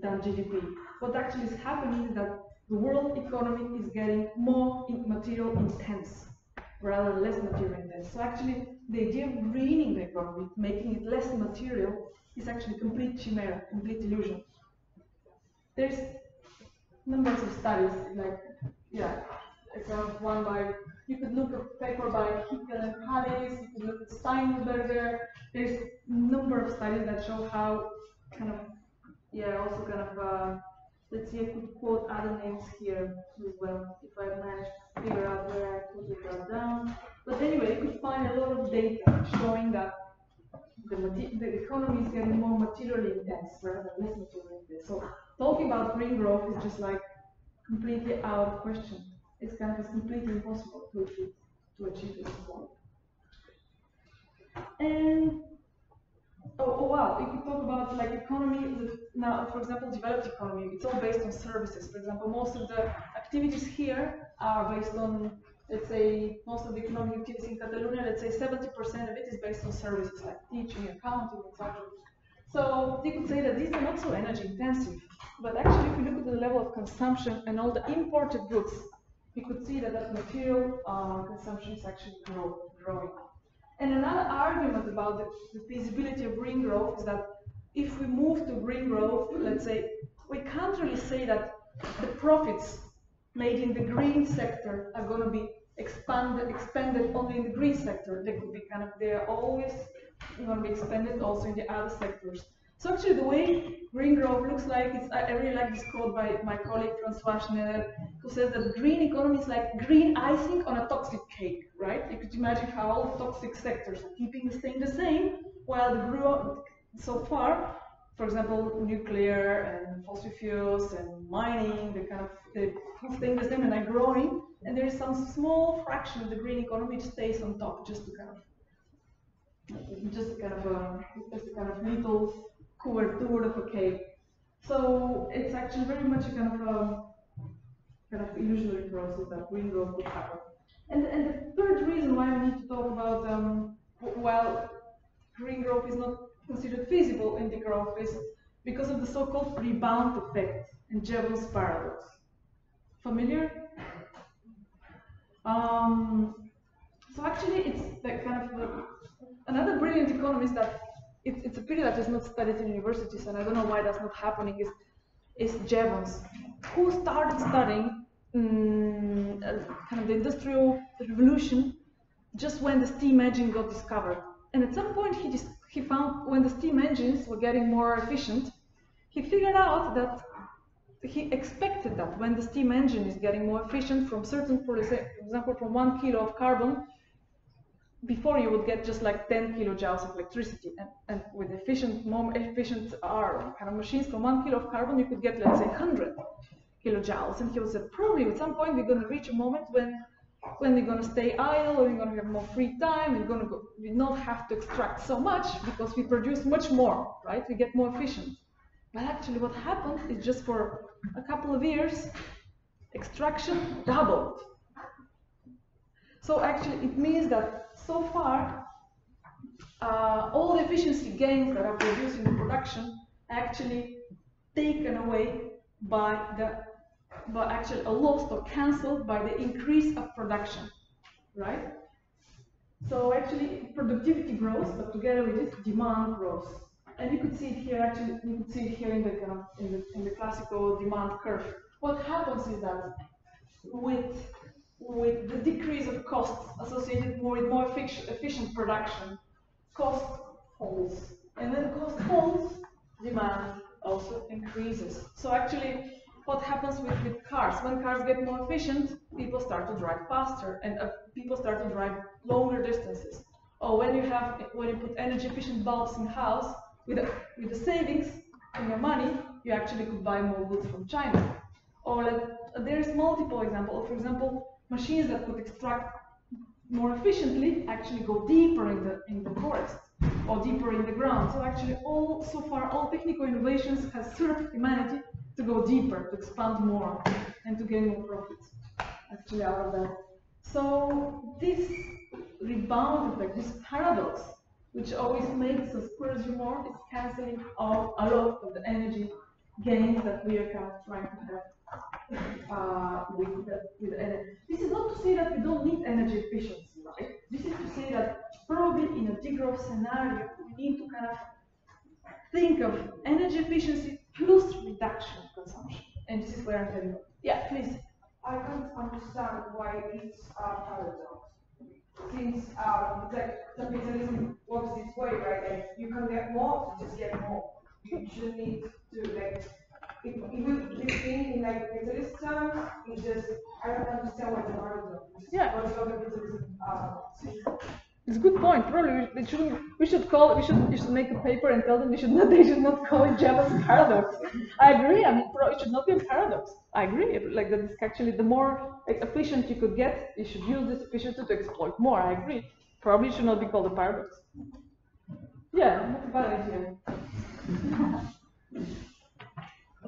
than GDP. What actually is happening is that the world economy is getting more material intense rather than less material intense. So actually, the idea of greening the economy, making it less material, is actually complete chimera, complete illusion. There's numbers of studies, like, yeah, it's one by, you could look at a paper by Hickel and Kallis, you could look at Steinberger, there's number of studies that show how kind of, yeah, also kind of, uh, let's see, I could quote other names here as well, if I manage to figure out where I put it all down. But anyway, you could find a lot of data showing that the, the economy is getting more materially intense rather than less materially intense. So talking about green growth is just like completely out of question. It's kind of completely impossible to achieve to achieve this goal. And oh, oh wow, if you talk about like economy the- now, for example, developed economy, it's all based on services. For example, most of the activities here are based on let's say most of the economic activities in Catalonia, let's say 70% of it is based on services like teaching, accounting, etc. So you could say that these are not so energy intensive, but actually if you look at the level of consumption and all the imported goods, you could see that that material uh, consumption is actually grow, growing. And another argument about the, the feasibility of green growth is that if we move to green growth, let's say, we can't really say that the profits made in the green sector are going to be expanded, expanded only in the green sector. They could be kind of, they are always going to be expanded also in the other sectors. So actually the way green growth looks like, It's, I really like this quote by my colleague Francois Schneider, who says that green economy is like green icing on a toxic cake, right? You could imagine how all the toxic sectors are keeping the staying the same, while the grow so far, for example, nuclear and fossil fuels and mining, they kind of they staying the same and are growing, and there is some small fraction of the green economy which stays on top, just to kind of just kind of a just a kind of little couverture of a cake. So it's actually very much a kind of a kind of illusionary process that green growth could happen. And and the third reason why we need to talk about um, while green growth is not considered feasible in the growth is because of the so-called rebound effect and Jevons paradox. Familiar? Um, so actually, it's the kind of the, another brilliant economist that it's, it's a pity that is not studied in universities, and I don't know why that's not happening. Is is Jevons, who started studying uh, kind of the industrial revolution just when the steam engine got discovered. And at some point, he just he found when the steam engines were getting more efficient, he figured out that he expected that when the steam engine is getting more efficient from certain, for example, from one kilo of carbon, before you would get just like 10 kilojoules of electricity. And, and with efficient, more efficient R kind of machines from one kilo of carbon, you could get, let's say, 100 kilojoules. And he was said, probably at some point we're going to reach a moment when when we're going to stay idle or we're going to have more free time, we're going to go, we not have to extract so much because we produce much more, right? We get more efficient. But actually what happened is just for a couple of years, extraction doubled. So actually it means that so far, uh, all the efficiency gains that are produced in the production actually taken away by the but actually lost or cancelled by the increase of production, right? So actually productivity grows, but together with it, demand grows. And you could see it here, actually, you could see it here in the, in the, in the classical demand curve. What happens is that with, with the decrease of costs associated more with more effic- efficient production, cost falls. And when cost falls, demand also increases. So actually, what happens with, with cars? When cars get more efficient, people start to drive faster and uh, people start to drive longer distances. or when you have when you put energy efficient bulbs in house with the, with the savings in your money, you actually could buy more goods from China. Or like, there is multiple examples. For example, machines that could extract more efficiently actually go deeper in the in the forest or deeper in the ground. So actually, all so far all technical innovations has served humanity to go deeper, to expand more, and to gain more profits actually out of that. So this rebound effect, this paradox, which always makes us pursue more, is canceling out a lot of the energy gains that we are trying to have uh, with the, with the energy. This is not to say that we don't need energy efficiency, right? This is to say that probably in a degrowth scenario, we need to kind of think of energy efficiency plus reduction of consumption. And this is where I'm heading. Yeah, please. I can't understand why it's a paradox. Since um, like capitalism works this way, right? You can get more, just get more. You shouldn't need to like. If, if we live in like capitalist terms, it's just I don't understand why the a paradox. Yeah. What's your capitalism? Uh, It's a good point. Probably we, shouldn't. We should call. We should. We should make a paper and tell them we should not. (laughs) They should not call it Jevons paradox. I agree. I mean, it should not be a paradox. I agree. Like that is actually the more efficient you could get, you should use this efficiency to exploit more. I agree. Probably it should not be called a paradox. Yeah, not a bad idea. (laughs)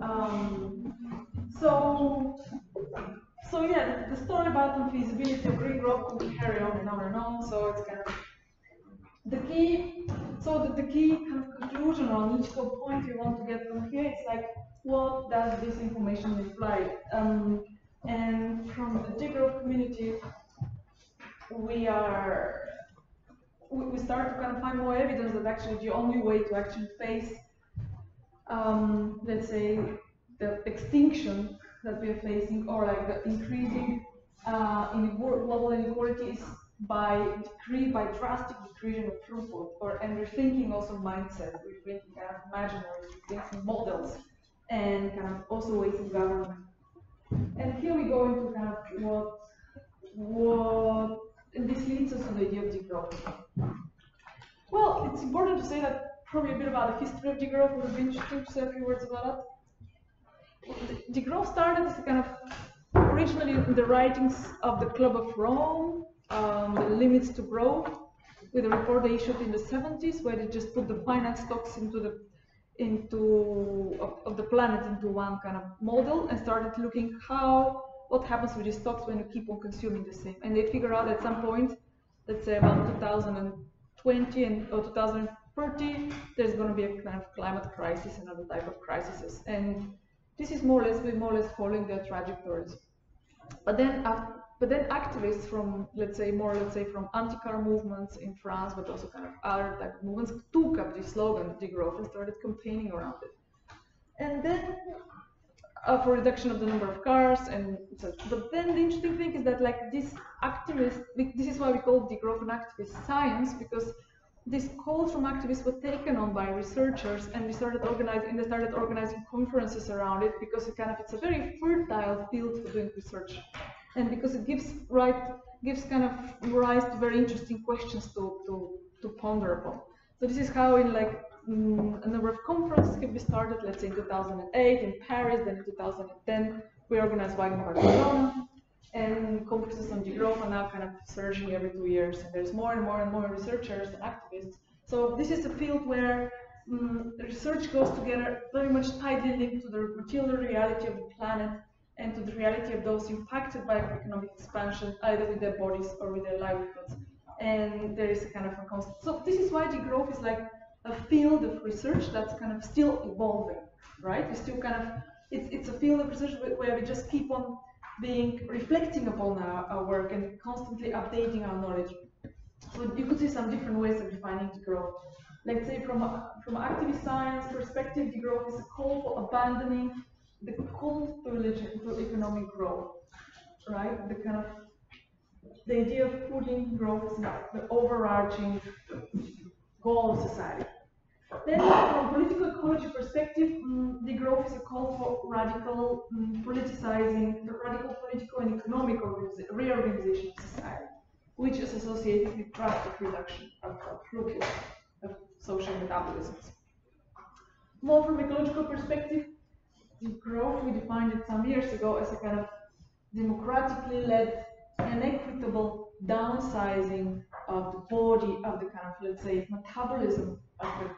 um, so so yeah, the, the story about unfeasibility of green growth will carry on and on and on. So it's kind of the key. So the, the key kind of conclusion or analytical point you want to get from here is like, what does this information imply? Um, and from the degrowth community, we are we, we start to kind of find more evidence that actually the only way to actually face, um, let's say, the extinction that we are facing, or like the increasing uh, in global inequalities by decrease, by drastic decreasing of throughput, or and rethinking also mindset, rethinking kind of rethinking models, and kind of also ways of government. And here we go into kind of what what and this leads us to the idea of degrowth. Well, it's important to say that probably a bit about the history of degrowth would be interesting to say a few words about it the started as kind of originally in the writings of the Club of Rome, um, the limits to growth, with a report they issued in the 70s where they just put the finance stocks into the into of, of, the planet into one kind of model and started looking how what happens with these stocks when you keep on consuming the same. And they figure out at some point, let's say about 2020 and or 2030, there's going to be a kind of climate crisis and other type of crises. And this is more or less, we more or less following their trajectories. But then, uh, but then activists from, let's say, more, let's say, from anti-car movements in France, but also kind of other type of movements, took up this slogan, degrowth, and started campaigning around it. And then, uh, for reduction of the number of cars, and but then the interesting thing is that, like, this activist, this is why we call degrowth an activist science, because these calls from activists were taken on by researchers and we started organizing and they started organizing conferences around it because it kind of it's a very fertile field for doing research. And because it gives right gives kind of rise to very interesting questions to to, to ponder upon. So this is how in like mm, a number of conferences can be started let's say in 2008 in paris then in 2010 we organized one in barcelona and conferences on degrowth are now kind of surging every two years, and there's more and more and more researchers and activists. So this is a field where um, research goes together very much tightly linked to the material reality of the planet and to the reality of those impacted by economic expansion, either with their bodies or with their livelihoods. And there is a kind of a constant. So this is why degrowth is like a field of research that's kind of still evolving, right? We still kind of it's it's a field of research where we just keep on being reflecting upon our, our, work and constantly updating our knowledge. So you could see some different ways of defining degrowth. Let's say from from activist science perspective, degrowth is a call for abandoning the cult religion to economic growth, right? The kind of the idea of putting growth as the overarching goal of society. Then, from a political ecology perspective, um, growth is a call for radical um, politicizing, the radical political and economic reorganization of society. which is associated with drastic reduction of, of of social metabolisms. More from ecological perspective, degrowth we defined it some years ago as a kind of democratically led and equitable downsizing of the body of the kind of let's say metabolism of the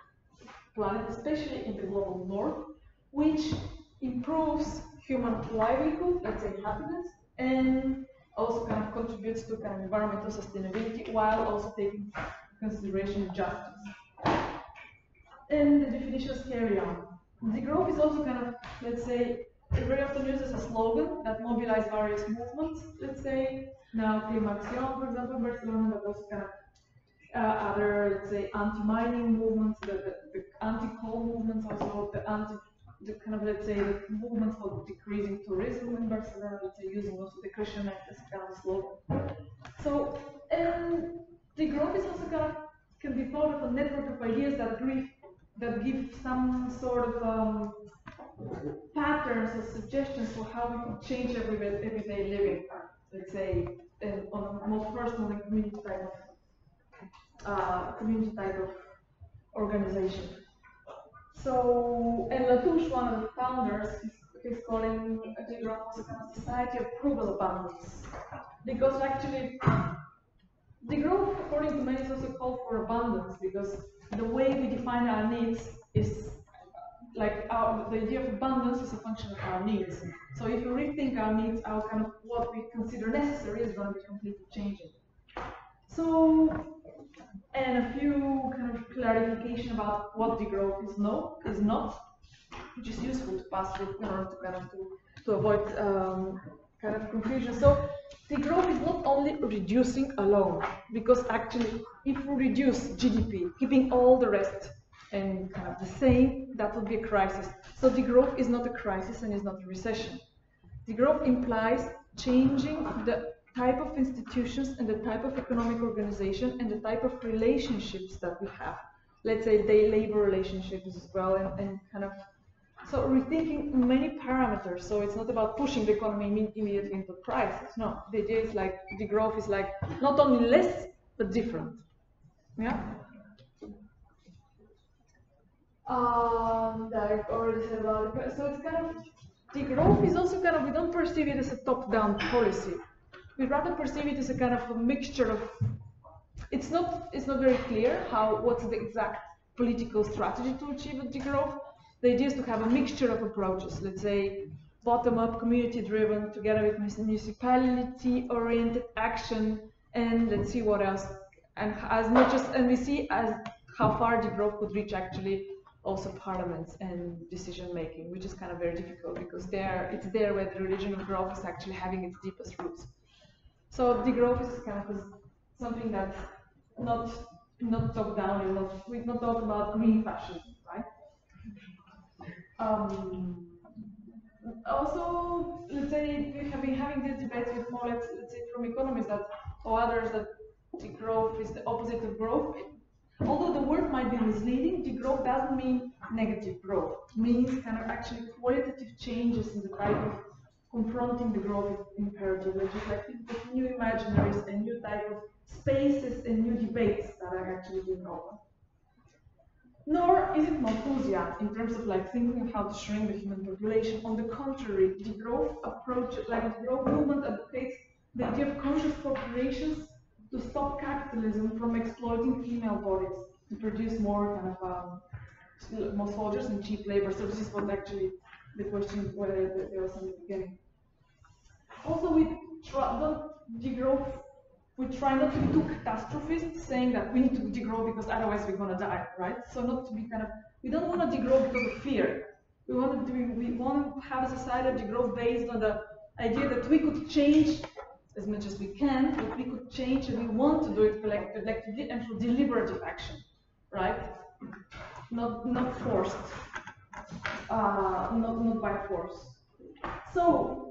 planet, especially in the global north, which improves human livelihood, let's say happiness, and also kind of contributes to kind of environmental sustainability while also taking consideration of justice. And the definitions carry on. Degrowth is also kind of, let's say, very often used as a slogan that mobilize various movements, let's say, now Climaxion, for example, Barcelona, but also kind of uh, other, let's say, anti-mining movements, the, the, the anti-coal movements, also the anti, the kind of, let's say, the movements for decreasing tourism in Barcelona, let's say, using also the Christian as a kind of slogan. So, and the group is also kind of, can be thought of a network of ideas that give, that give some sort of um, patterns or suggestions for how we can change everyday, everyday living, let's say, in, on a more personal and community type of uh, community type of organization. So, and Latouche, one of the founders, is calling degrowth society of frugal abundance. Because actually, degrowth, according to many, is also called for abundance because the way we define our needs is like our, the idea of abundance is a function of our needs. So if you rethink our needs, our kind of what we consider necessary is going to be completely changing. So, and a few kind of clarification about what degrowth is no is not, which is useful to pass through in order to kind of to, to avoid um, kind of confusion. So degrowth is not only reducing alone, because actually if we reduce GDP, keeping all the rest and kind of the same, that would be a crisis. So degrowth is not a crisis and is not a recession. Degrowth implies changing the type of institutions and the type of economic organization and the type of relationships that we have. Let's say day labor relationships as well and, and kind of so rethinking many parameters. So it's not about pushing the economy immediately into crisis. No, the idea is like degrowth is like not only less but different. Yeah. Um, that I've already said about it. So it's kind of degrowth is also kind of we don't perceive it as a top-down policy. We rather perceive it as a kind of a mixture of. It's not. It's not very clear how what's the exact political strategy to achieve degrowth. The idea is to have a mixture of approaches. Let's say bottom-up, community-driven, together with municipality-oriented action, and let's see what else. And as much as and we see as how far degrowth could reach actually also parliaments and decision making, which is kind of very difficult because there it's there where the religion of growth is actually having its deepest roots. So degrowth is kind of something that's not not top down and not we not talk about green fascism, right? Um, also, let's say we have been having this debate with more, let's, let's say, from economists that or others that growth is the opposite of growth. Although the word might be misleading, degrowth doesn't mean negative growth. It means kind of actually qualitative changes in the type of confronting the growth imperative, which is like new imaginaries and new type of spaces and new debates that are actually being opened. Nor is it Malthusian in terms of like thinking of how to shrink the human population. On the contrary, degrowth approach, like degrowth movement advocates the idea of conscious corporations to stop capitalism from exploiting female bodies to produce more kind of um, more soldiers and cheap labor. So this is what actually the question whether there was in the beginning. Also, we try, don't degrowth. We try not to be too catastrophist, saying that we need to degrow because otherwise we're gonna die, right? So not to be kind of we don't want to degrow because of fear. We want to we want to have a society of degrowth based on the idea that we could change as much as we can, but we could change and we want to do it collectively and through deliberative action, right? Not not forced, uh, not not by force. So,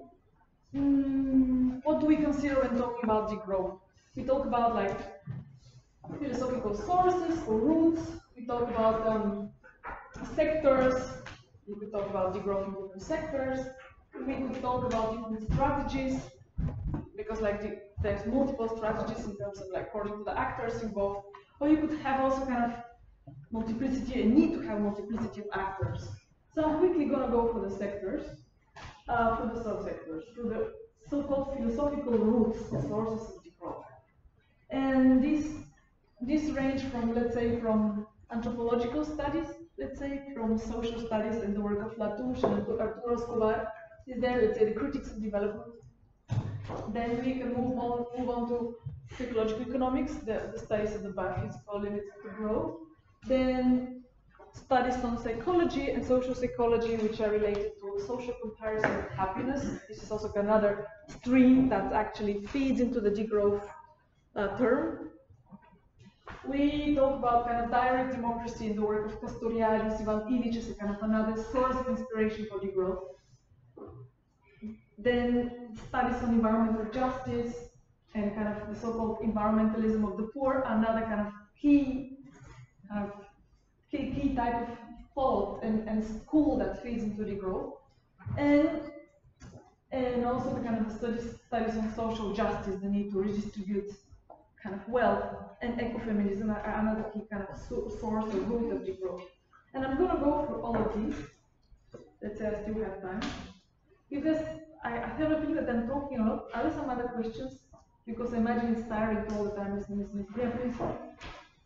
mm, what do we consider when talking about degrowth? We talk about like philosophical sources or roots. We talk about um, sectors. We could talk about degrowth in different sectors. We could talk about different strategies because like the there's multiple strategies in terms of like according to the actors involved, or you could have also kind of multiplicity and need to have multiplicity of actors. So I'm quickly gonna go for the sectors, uh, for the subsectors, for the so-called philosophical roots, the sources of degrowth. And this this range from let's say from anthropological studies, let's say from social studies and the work of Latouche and Arturo Escobar, is there, let's say the critics of development. Then we can move on move on to ecological economics, the, the studies of the biophysical limits to growth. Then studies on psychology and social psychology, which are related social comparison of happiness. This is also another stream that actually feeds into the degrowth uh, term. We talk about kind of direct democracy in the work of Castoriadis, Ivan Illich a kind of another source of inspiration for degrowth. Then studies on environmental justice and kind of the so-called environmentalism of the poor, another kind of key kind of key, key type of thought and, and school that feeds into degrowth. And and also the kind of studies, studies on social justice, the need to redistribute kind of wealth and ecofeminism are another key kind of source or root of the degrowth. And I'm gonna go through all of these. Let's say I still have time. Because I, I have a feeling that I'm talking a lot. Are there some other questions? Because I imagine it's tiring all the time, Miss Miss Miss. Yeah, please.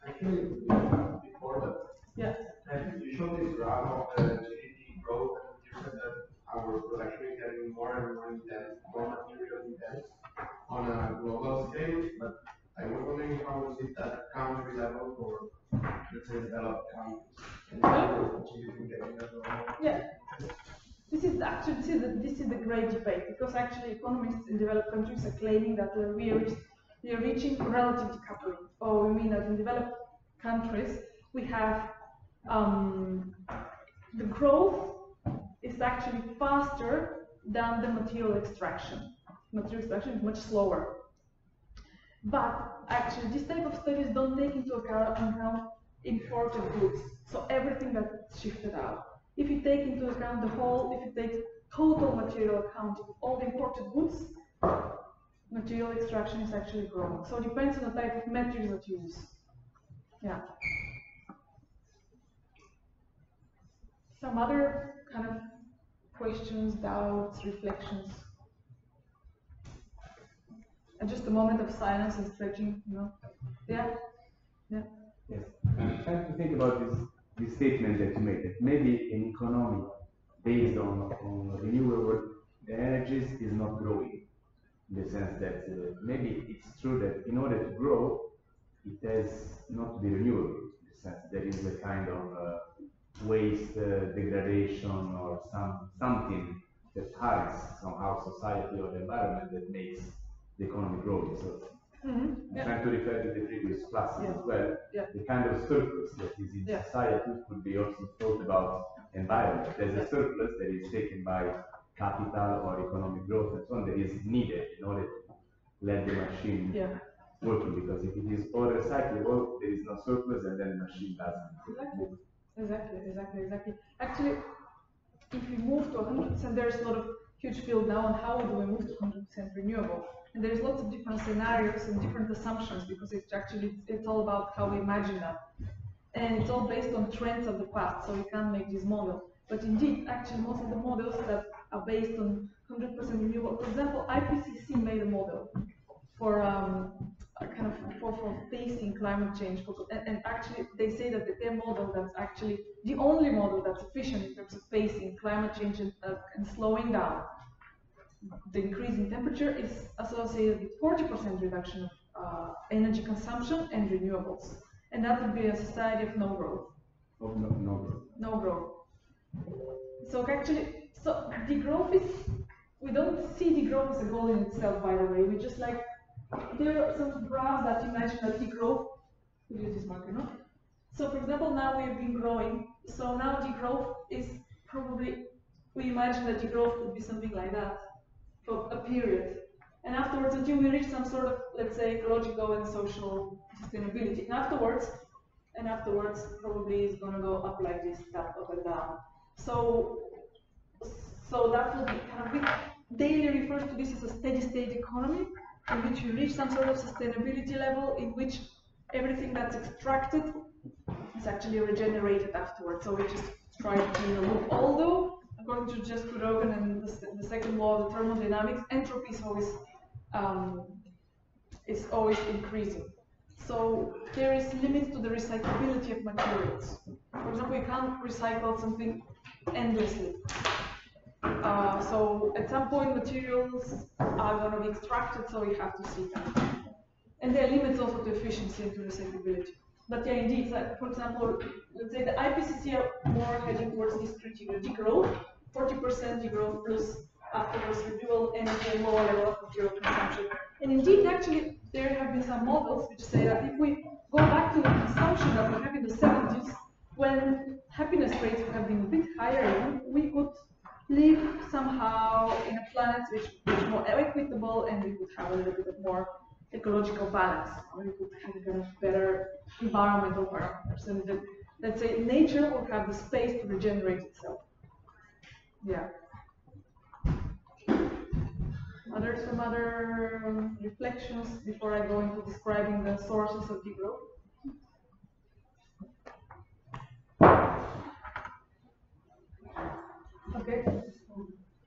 Actually, before that, Yeah. and you showed this graph of uh, the GDP growth, and said that our production is getting more and more intense, more material intense on a global scale, but I was wondering how is it at country level or let's say developed countries? Yeah. This is actually this is, the, this is the great debate because actually economists in developed countries are claiming that uh, we are we are reaching relative decoupling. Or we mean that in developed countries we have um, the growth is actually faster than the material extraction. Material extraction is much slower. But actually, this type of studies don't take into account, imported goods. So everything that's shifted out. If you take into account the whole, if you take total material account of all the imported goods, material extraction is actually growing. So it depends on the type of metrics that you use. Yeah. Some other kind of questions, doubts, reflections. And just a moment of silence and stretching, you know. Yeah. Yeah. Yes. I'm trying to think about this, this statement that you made, that maybe an economy based on, on renewable energies is not growing. In the sense that uh, maybe it's true that in order to grow, it has not to be renewable. In the sense that there is a kind of uh, waste uh, degradation or some something that harms somehow society or the environment that makes the economy growing. So Mhm. I'm Yeah. trying to refer to the previous classes Yeah. as well. Yeah. The kind of surplus that is in society could be also thought about environment. There's a surplus that is taken by capital or economic growth and so on that is needed in order to let the machine Yeah. working because if it is all recyclable, there is no surplus and then the machine doesn't Exactly. Exactly, exactly, exactly. Actually, if we move to 100%, there's a lot of huge field now on how do we move to 100% renewable. And there's lots of different scenarios and different assumptions because it's actually, it's all about how we imagine that. And it's all based on trends of the past, so we can't make this model. But indeed, actually, most of the models that are based on 100% renewable, for example, IPCC made a model for um, kind of for, for facing climate change. And, and actually, they say that their model that's actually the only model that's efficient in terms of facing climate change and, uh, and slowing down the increase in temperature is associated with 40% reduction of uh, energy consumption and renewables. And that would be a society of no growth. Oh, no, no growth. No growth. So actually, so degrowth is, we don't see the growth as a goal in itself, by the way. We just like, there are some graphs that imagine that degrowth, we use this marker, no? So for example, now we've been growing. So now degrowth is probably, we imagine that degrowth would be something like that for a period. And afterwards, until we reach some sort of, let's say, ecological and social sustainability. And afterwards, and afterwards probably is going to go up like this, up, up and down. So, so that would be kind of, Daly refers to this as a steady state economy. In which we reach some sort of sustainability level in which everything that's extracted is actually regenerated afterwards. So we just try to clean a loop. Although, according to Georgescu-Roegen and the, the second law of the thermodynamics, entropy is always um, is always increasing. So there is limits to the recyclability of materials. For example, you can't recycle something endlessly. Uh, so at some point materials are going to be extracted, so you have to see that. And there are limits also to efficiency and to recyclability. But yeah, indeed, for example, let's say the IPCC are more heading towards this critical degrowth, 40% degrowth plus afterwards renewable energy and lower level of material consumption. And indeed, actually, there have been some models which say that if we go back to the consumption that we have in the 70s, when happiness rates would have been a bit higher, we could live somehow in a planet which is more equitable and we could have a little bit of more ecological balance. Or we could have kind of better environmental parameters. And let's say nature will have the space to regenerate itself. Yeah. Are there some other um, reflections before I go into describing the sources of degrowth? Okay.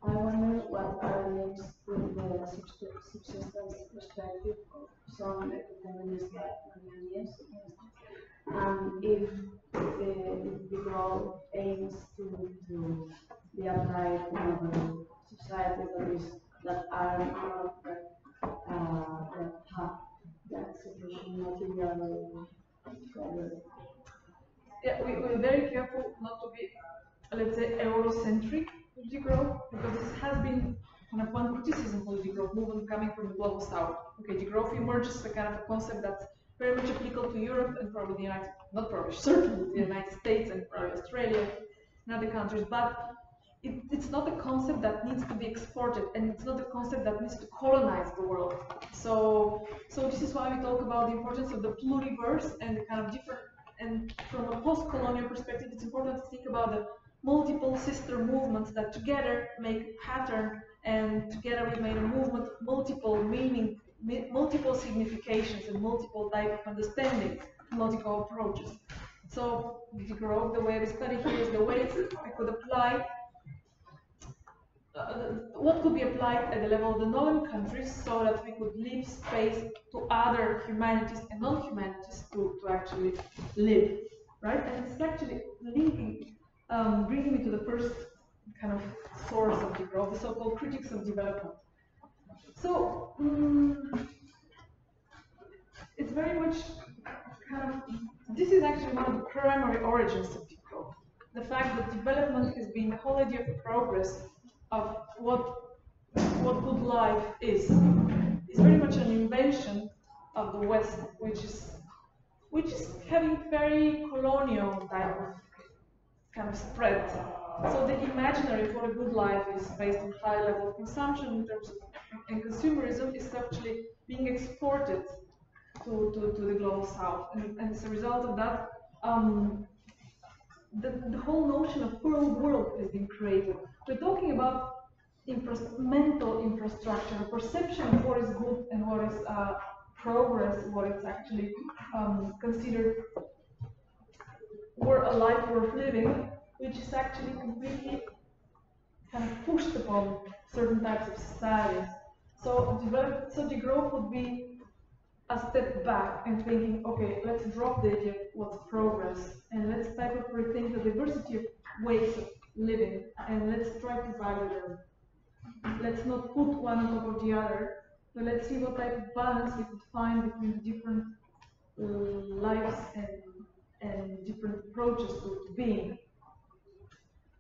I wonder what are the links with the subsistence perspective of some ecofeminist ideas. And if the, if the goal aims to, to be applied in societies that is, that are not, uh, that have that sufficient material, Yeah, we, we're very careful not to be, let's say, Eurocentric with degrowth, because this has been kind of one criticism of the degrowth movement coming from the global south. Okay, degrowth emerges as a kind of a concept that's very much applicable to Europe and probably the United, not probably, certainly the United States and probably Australia and other countries, but it, it's not a concept that needs to be exported and it's not a concept that needs to colonize the world. So, so this is why we talk about the importance of the pluriverse and the kind of different, and from a post-colonial perspective, it's important to think about the multiple sister movements that together make a pattern and together we made a movement of multiple meaning, multiple significations and multiple type of understanding, multiple approaches. So degrowth, the way we study here is the ways we could apply uh, what could be applied at the level of the known countries so that we could leave space to other humanities and non-humanities to, to actually live, right? And it's actually linking, um, bringing me to the first kind of source of degrowth, the so-called critics of development. So, um, it's very much kind of, this is actually one of the primary origins of degrowth. The fact that development has been the whole idea of progress of what what good life is is very much an invention of the West, which is which is having very colonial type of kind of spread. So the imaginary for a good life is based on high level of consumption in terms of and consumerism is actually being exported to, to, to the global south. And, and as a result of that, um, the, the whole notion of world world has been created. We're talking about infra- mental infrastructure, perception of what is good and what is uh, progress, what is actually um, considered wor- a life worth living, which is actually completely kind of pushed upon certain types of societies. So develop, so degrowth would be a step back and thinking, okay, let's drop the idea of what's progress and let's type of rethink the diversity of ways of living and let's try to value them. Let's not put one on top of the other, but let's see what type of balance we could find between different uh, lives and, and different approaches to, being.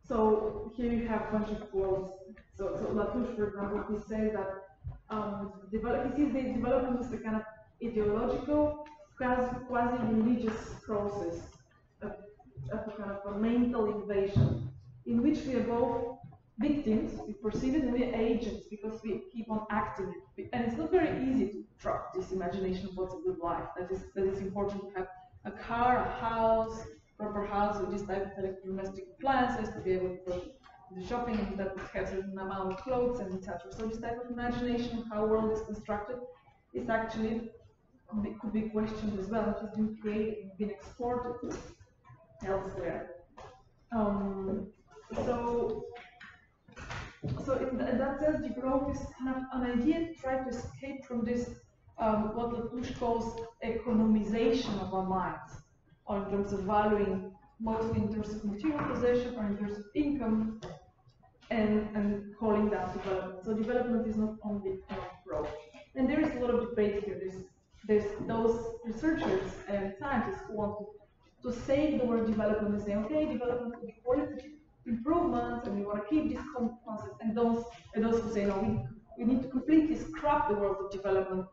So here you have a bunch of quotes. So, so Latouche, for example, he says that um, develop, he sees the development as a kind of ideological, quasi- quasi-religious process of, a kind of a mental invasion, in which we are both victims, we perceive it, and we are agents because we keep on acting. And it's not very easy to drop this imagination of what's a good life. That is, that is important to have a car, a house, proper house with this type of electrodomestic appliances to be able to the shopping that would have certain amount of clothes and etc. So this type of imagination of how world is constructed is actually could be questioned as well. It has been created been exported elsewhere. Um, so, so in, in that sense, degrowth is kind of an idea to try to escape from this, um, what Latouche calls economization of our minds, or in terms of valuing mostly in terms of material possession or in terms of income, and, and calling that development. So development is not only growth. And there is a lot of debate here. There's, there's those researchers and scientists who want to, to save the word development and say, okay, development will be qualitative improvements and we want to keep this con- concept. And those, and those who say, no, we, we need to completely scrap the word of development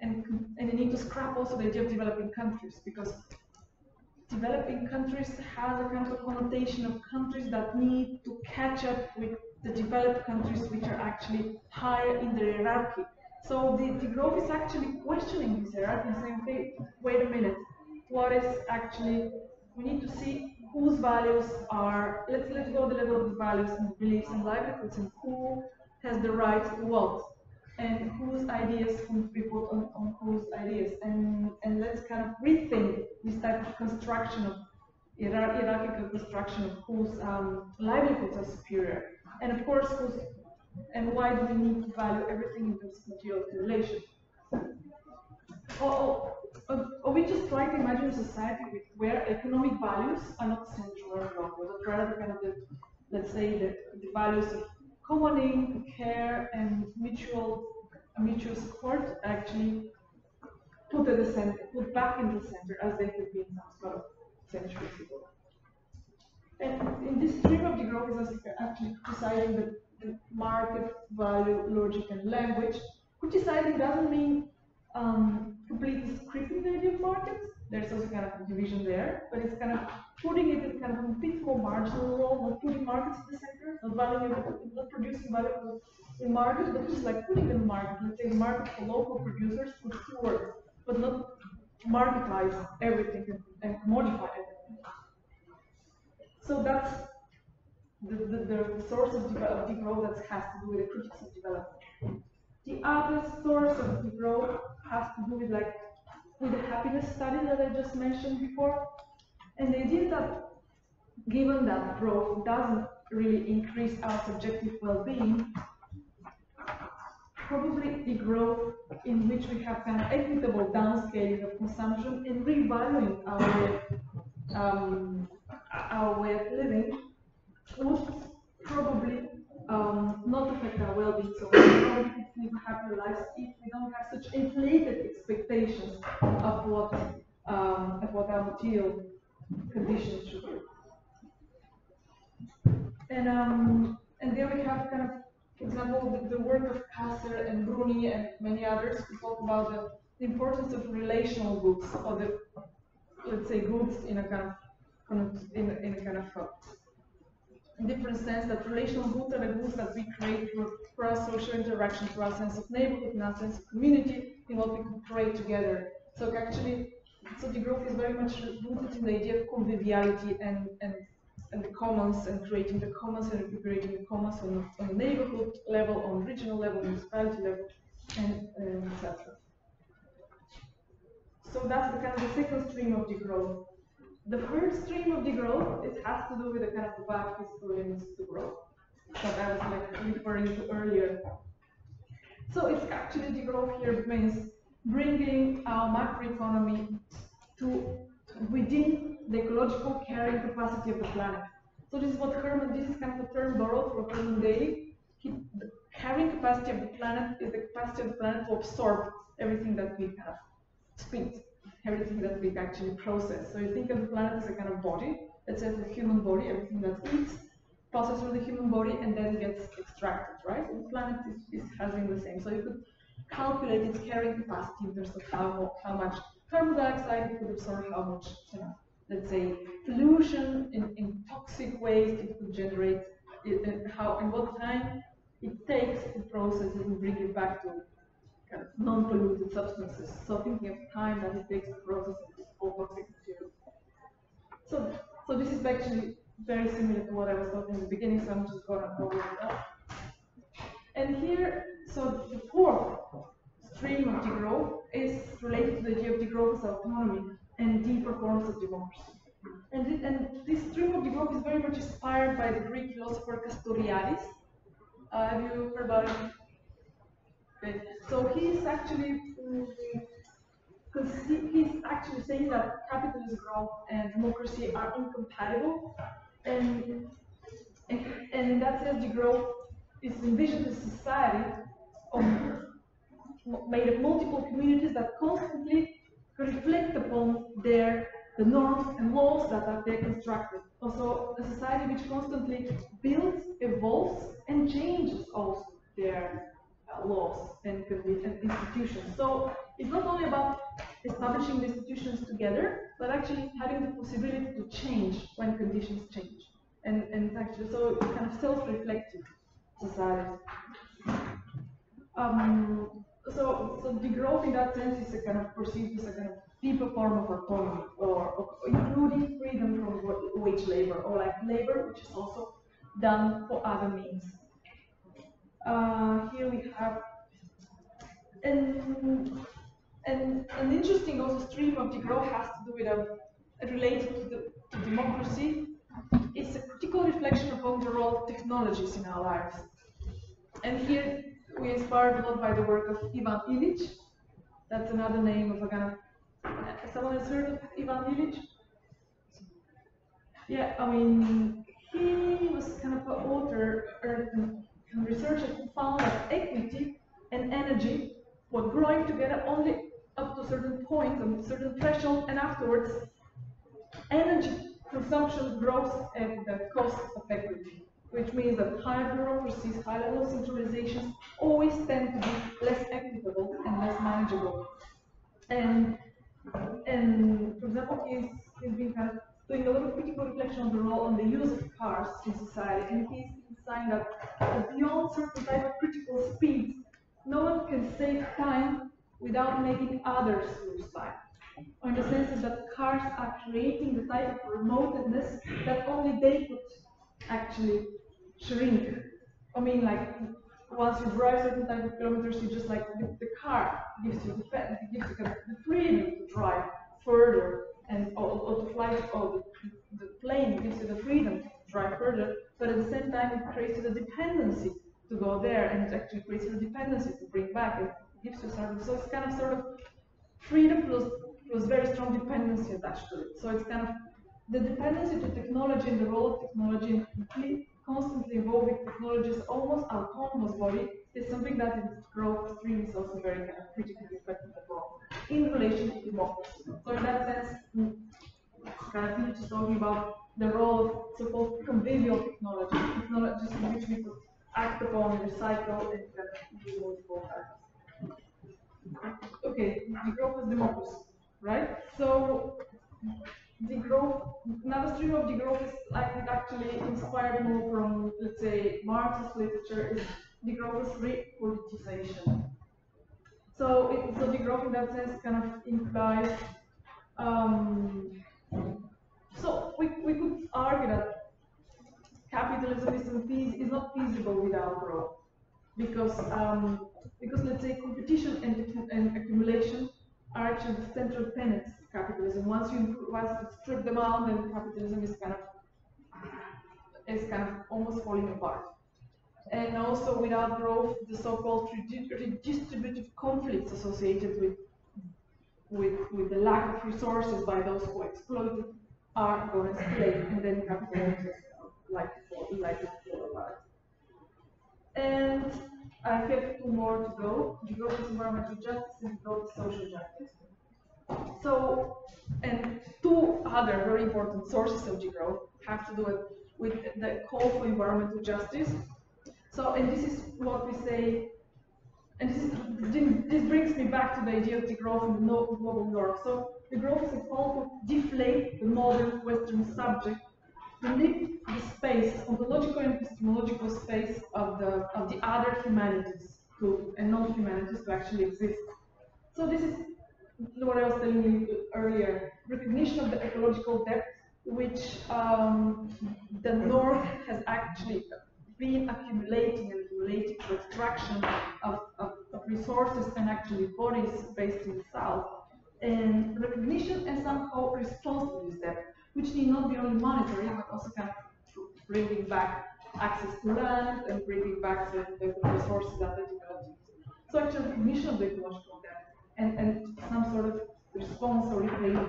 and, and we need to scrap also the idea of developing countries because developing countries has a kind of connotation of countries that need to catch up with the developed countries which are actually higher in the hierarchy. So the, degrowth is actually questioning this hierarchy and saying, okay, wait a minute, what is actually, we need to see whose values are, let's, let's go the level of the values and beliefs and livelihoods and who has the right to what and whose ideas be put on, on whose ideas. And, and let's kind of rethink this type of construction of hierar- hierarchical construction of whose um, livelihoods are superior. And of course whose and why do we need to value everything in terms of material accumulation or, or, or, or we just try to imagine a society with, where economic values are not central any longer, but rather kind of the, let's say, the, the values of commoning, care, and mutual, mutual support actually put at the center, put back in the center as they had been some sort of centuries ago. And in this stream of degrowth is actually criticizing the, the market value, logic, and language. Criticizing doesn't mean um, completely stripping the idea of markets. There's also kind of division there, but it's kind of putting it in kind of a bit more marginal role, not putting markets in the center, not valuing it, not producing value in markets, but just like putting in the market. Let's say market for local producers two words, but not marketize everything and, and commodify everything. So that's the, the, the source of develop, degrowth that has to do with the critics of development. The other source of degrowth has to do with like with the happiness study that I just mentioned before. And the idea that given that growth doesn't really increase our subjective well-being, probably degrowth in which we have kind of equitable downscaling of consumption and revaluing our um, our way of living would probably um, not affect our well-being so much. We probably live happier lives if we don't have such inflated expectations of what um, of what our material conditions. And um, and there we have kind of, for example, the, the work of Kasser and Bruni and many others who talk about the, the importance of relational goods or the let's say goods in a kind of, in, in a kind of different sense that relational goods are the goods that we create through, for our social interaction, through our sense of neighborhood, and our sense of community, in what we can create together. So actually, so degrowth is very much rooted in the idea of conviviality and, and, and the commons and creating the commons and recuperating the commons on, on the neighborhood level, on regional level, municipality level, and, and etc. So that's the kind of the second stream of degrowth. The third stream of degrowth, it has to do with the kind of the back limits to growth that I was like referring to earlier. So it's actually degrowth here means bringing our macroeconomy to within the ecological carrying capacity of the planet. So this is what Herman, this is kind of a term borrowed from Herman Daly. He, the carrying capacity of the planet is the capacity of the planet to absorb everything that we have, spit, everything that we actually process. So you think of the planet as a kind of body, let's say the human body, everything that eats, passes through the human body and then gets extracted, right? And the planet is, is having the same. So you could calculate its carrying capacity in terms of how, how much carbon dioxide it could absorb, how much, you know, let's say, pollution in, in toxic waste it could generate, and how and what time it takes to process it and bring it back to kind of non-polluted substances. So thinking of time that it takes to process all toxic materials. So, so this is actually very similar to what I was talking in the beginning, so I'm just gonna go over that. And here, so the fourth stream of degrowth is related to the idea growth degrowth as autonomy and deeper forms of democracy. And, and this stream of degrowth is very much inspired by the Greek philosopher Castoriadis. Uh, have you heard about him? So he's actually he's actually saying that capitalism growth and democracy are incompatible, and and, in that sense, degrowth is envisioned a society of, made of multiple communities that constantly reflect upon their the norms and laws that are they constructed. Also, a society which constantly builds, evolves, and changes also their uh, laws and, and institutions. So it's not only about establishing the institutions together, but actually having the possibility to change when conditions change. And, and actually, so kind of self-reflective society. Um, so, so growth in that sense is a kind of perceived as a kind of deeper form of autonomy, or, or including freedom from wage labor, or like labor which is also done for other means. Uh, here we have and, and an interesting also stream of degrowth has to do with a, related to, the, to democracy. It's a critical reflection upon the role of technologies in our lives. And here we are inspired a lot by the work of Ivan Illich. That's another name of a kind of. Someone has heard of Ivan Illich? Yeah, I mean, he was kind of an author or a researcher who found that equity and energy were growing together only up to a certain point, a certain threshold, and afterwards, energy consumption growth and the cost of equity, which means that higher bureaucracies, high level of centralization always tend to be less equitable and less manageable. And and for example, he's, he's been kind of doing a of critical reflection on the role on the use of cars in society, and he's saying that beyond certain type of critical speeds, no one can save time without making others lose time. Or in the sense that cars are creating the type of remotedness that only they could actually shrink. I mean, like once you drive certain type of kilometers, you just like the, the car gives you the gives you the freedom to drive further and or, or to or the, the plane gives you the freedom to drive further, but at the same time it creates the dependency to go there and it actually creates the dependency to bring back. It gives you of so it's kind of sort of freedom plus plus very strong dependency attached to it. So it's kind of the dependency to technology and the role of technology in constantly evolving technologies, almost autonomous body, is something that in growth stream is also very kind of critically reflected upon in relation to democracy. So in that sense, mm, kind of is talking about the role of so-called convivial technology, technologies in which we could act upon, recycle, and of do multiple tasks. Okay, degrowth is democracy, right? So degrowth, another stream of degrowth is actually inspired more from, let's say, Marxist literature is degrowth is repoliticization. So, it, so degrowth in that sense kind of implies, um, so we, we could argue that capitalism is, is not feasible without growth because um, because let's say competition and, and accumulation are actually the central tenets of capitalism. Once you once you strip them out, then capitalism is kind of is kind of almost falling apart. And also without growth, the so-called redistributive conflicts associated with with with the lack of resources by those who exploit it are going to escalate, and then capitalism is like like fall apart. And I have two more to go. Degrowth is environmental justice and growth is social justice. So, and two other very important sources of degrowth have to do with, with the call for environmental justice. So, and this is what we say, and this, is, this brings me back to the idea of degrowth in the global north. So, degrowth is a call to deflate the modern Western subject to leave the space, ontological and epistemological space of the of the other humanities to and non-humanities to actually exist. So this is what I was telling you earlier, recognition of the ecological depth which um, the North has actually been accumulating and accumulating through extraction of, of, of resources and actually bodies based in the South. and recognition and somehow response to this debt, which need not be only monetary, but also kind of bringing back access to land and bringing back the, the resources that they developed. So actually recognition of the ecological debt and, and some sort of response or repaying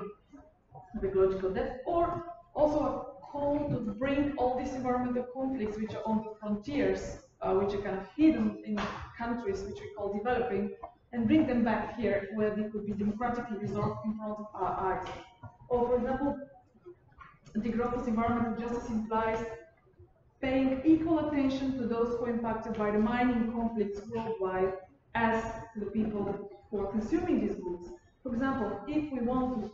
the ecological debt, or also a call to bring all these environmental conflicts which are on the frontiers, uh, which are kind of hidden in countries which we call developing, and bring them back here where they could be democratically resolved in front of our eyes. Or for example, degrowth of environmental justice implies paying equal attention to those who are impacted by the mining conflicts worldwide as to the people who are consuming these goods. For example, if we want to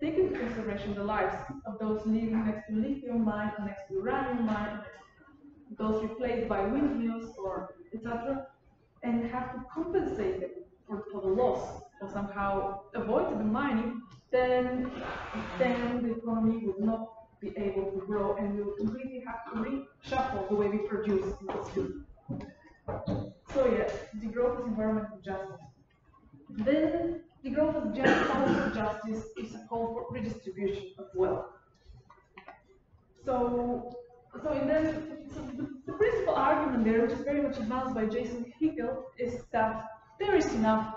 take into consideration the lives of those living next to lithium mine, next to uranium mine, those replaced by windmills or etc., and have to compensate them for, for the loss or somehow avoid the mining, then then the economy would not be able to grow and we will completely have to reshuffle the way we produce. So yeah, degrowth of environmental justice. Then degrowth of social justice is a call for redistribution of wealth. So, so in then, so the, the principal argument there, which is very much advanced by Jason Hickel, is that there is enough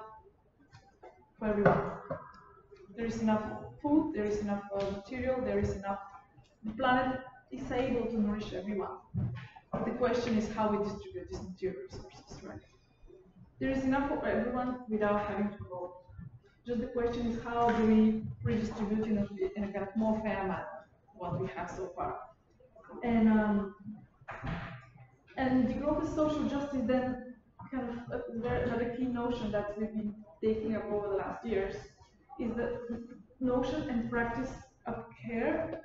for everyone. There is enough food, there is enough uh, material, there is enough. The planet is able to nourish everyone. The question is how we distribute these material resources, right? There is enough for everyone without having to go. Just the question is how do we redistribute in a, in a kind of more fair manner what we have so far. And um, and degrowth of social justice then kind of another key notion that we've been taking up over the last years is the notion and practice of care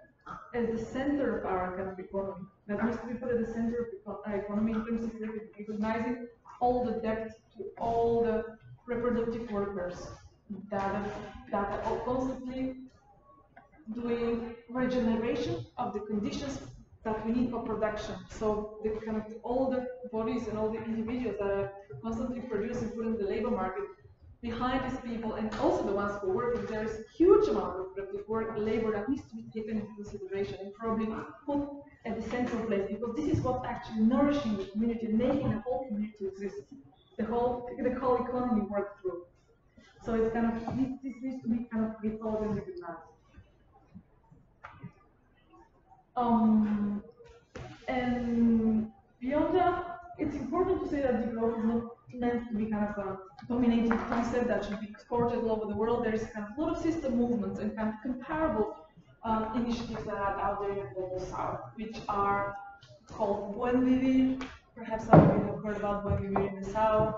as the center of our economy. That ah. needs to be put at the center of our uh, economy in terms of recognizing all the debt to all the reproductive workers that are, that are constantly doing regeneration of the conditions that we need for production. So the kind of all the bodies and all the individuals that are constantly producing, putting the labor market behind these people and also the ones who are working, there is a huge amount of productive work, labor that needs to be taken into consideration and probably put at the central place because this is what actually nourishing the community, making the whole community exist, the whole the whole economy work through. So it's kind of this, this needs to be kind of be thought and recognized. Um, and beyond that, it's important to say that degrowth is not meant to be kind of a dominating concept that should be exported all over the world. There's kind of a lot of system movements and kind of comparable um, initiatives that are out there in the global south, which are called Buen Vivir. Perhaps some of you have heard about Buen Vivir in the south.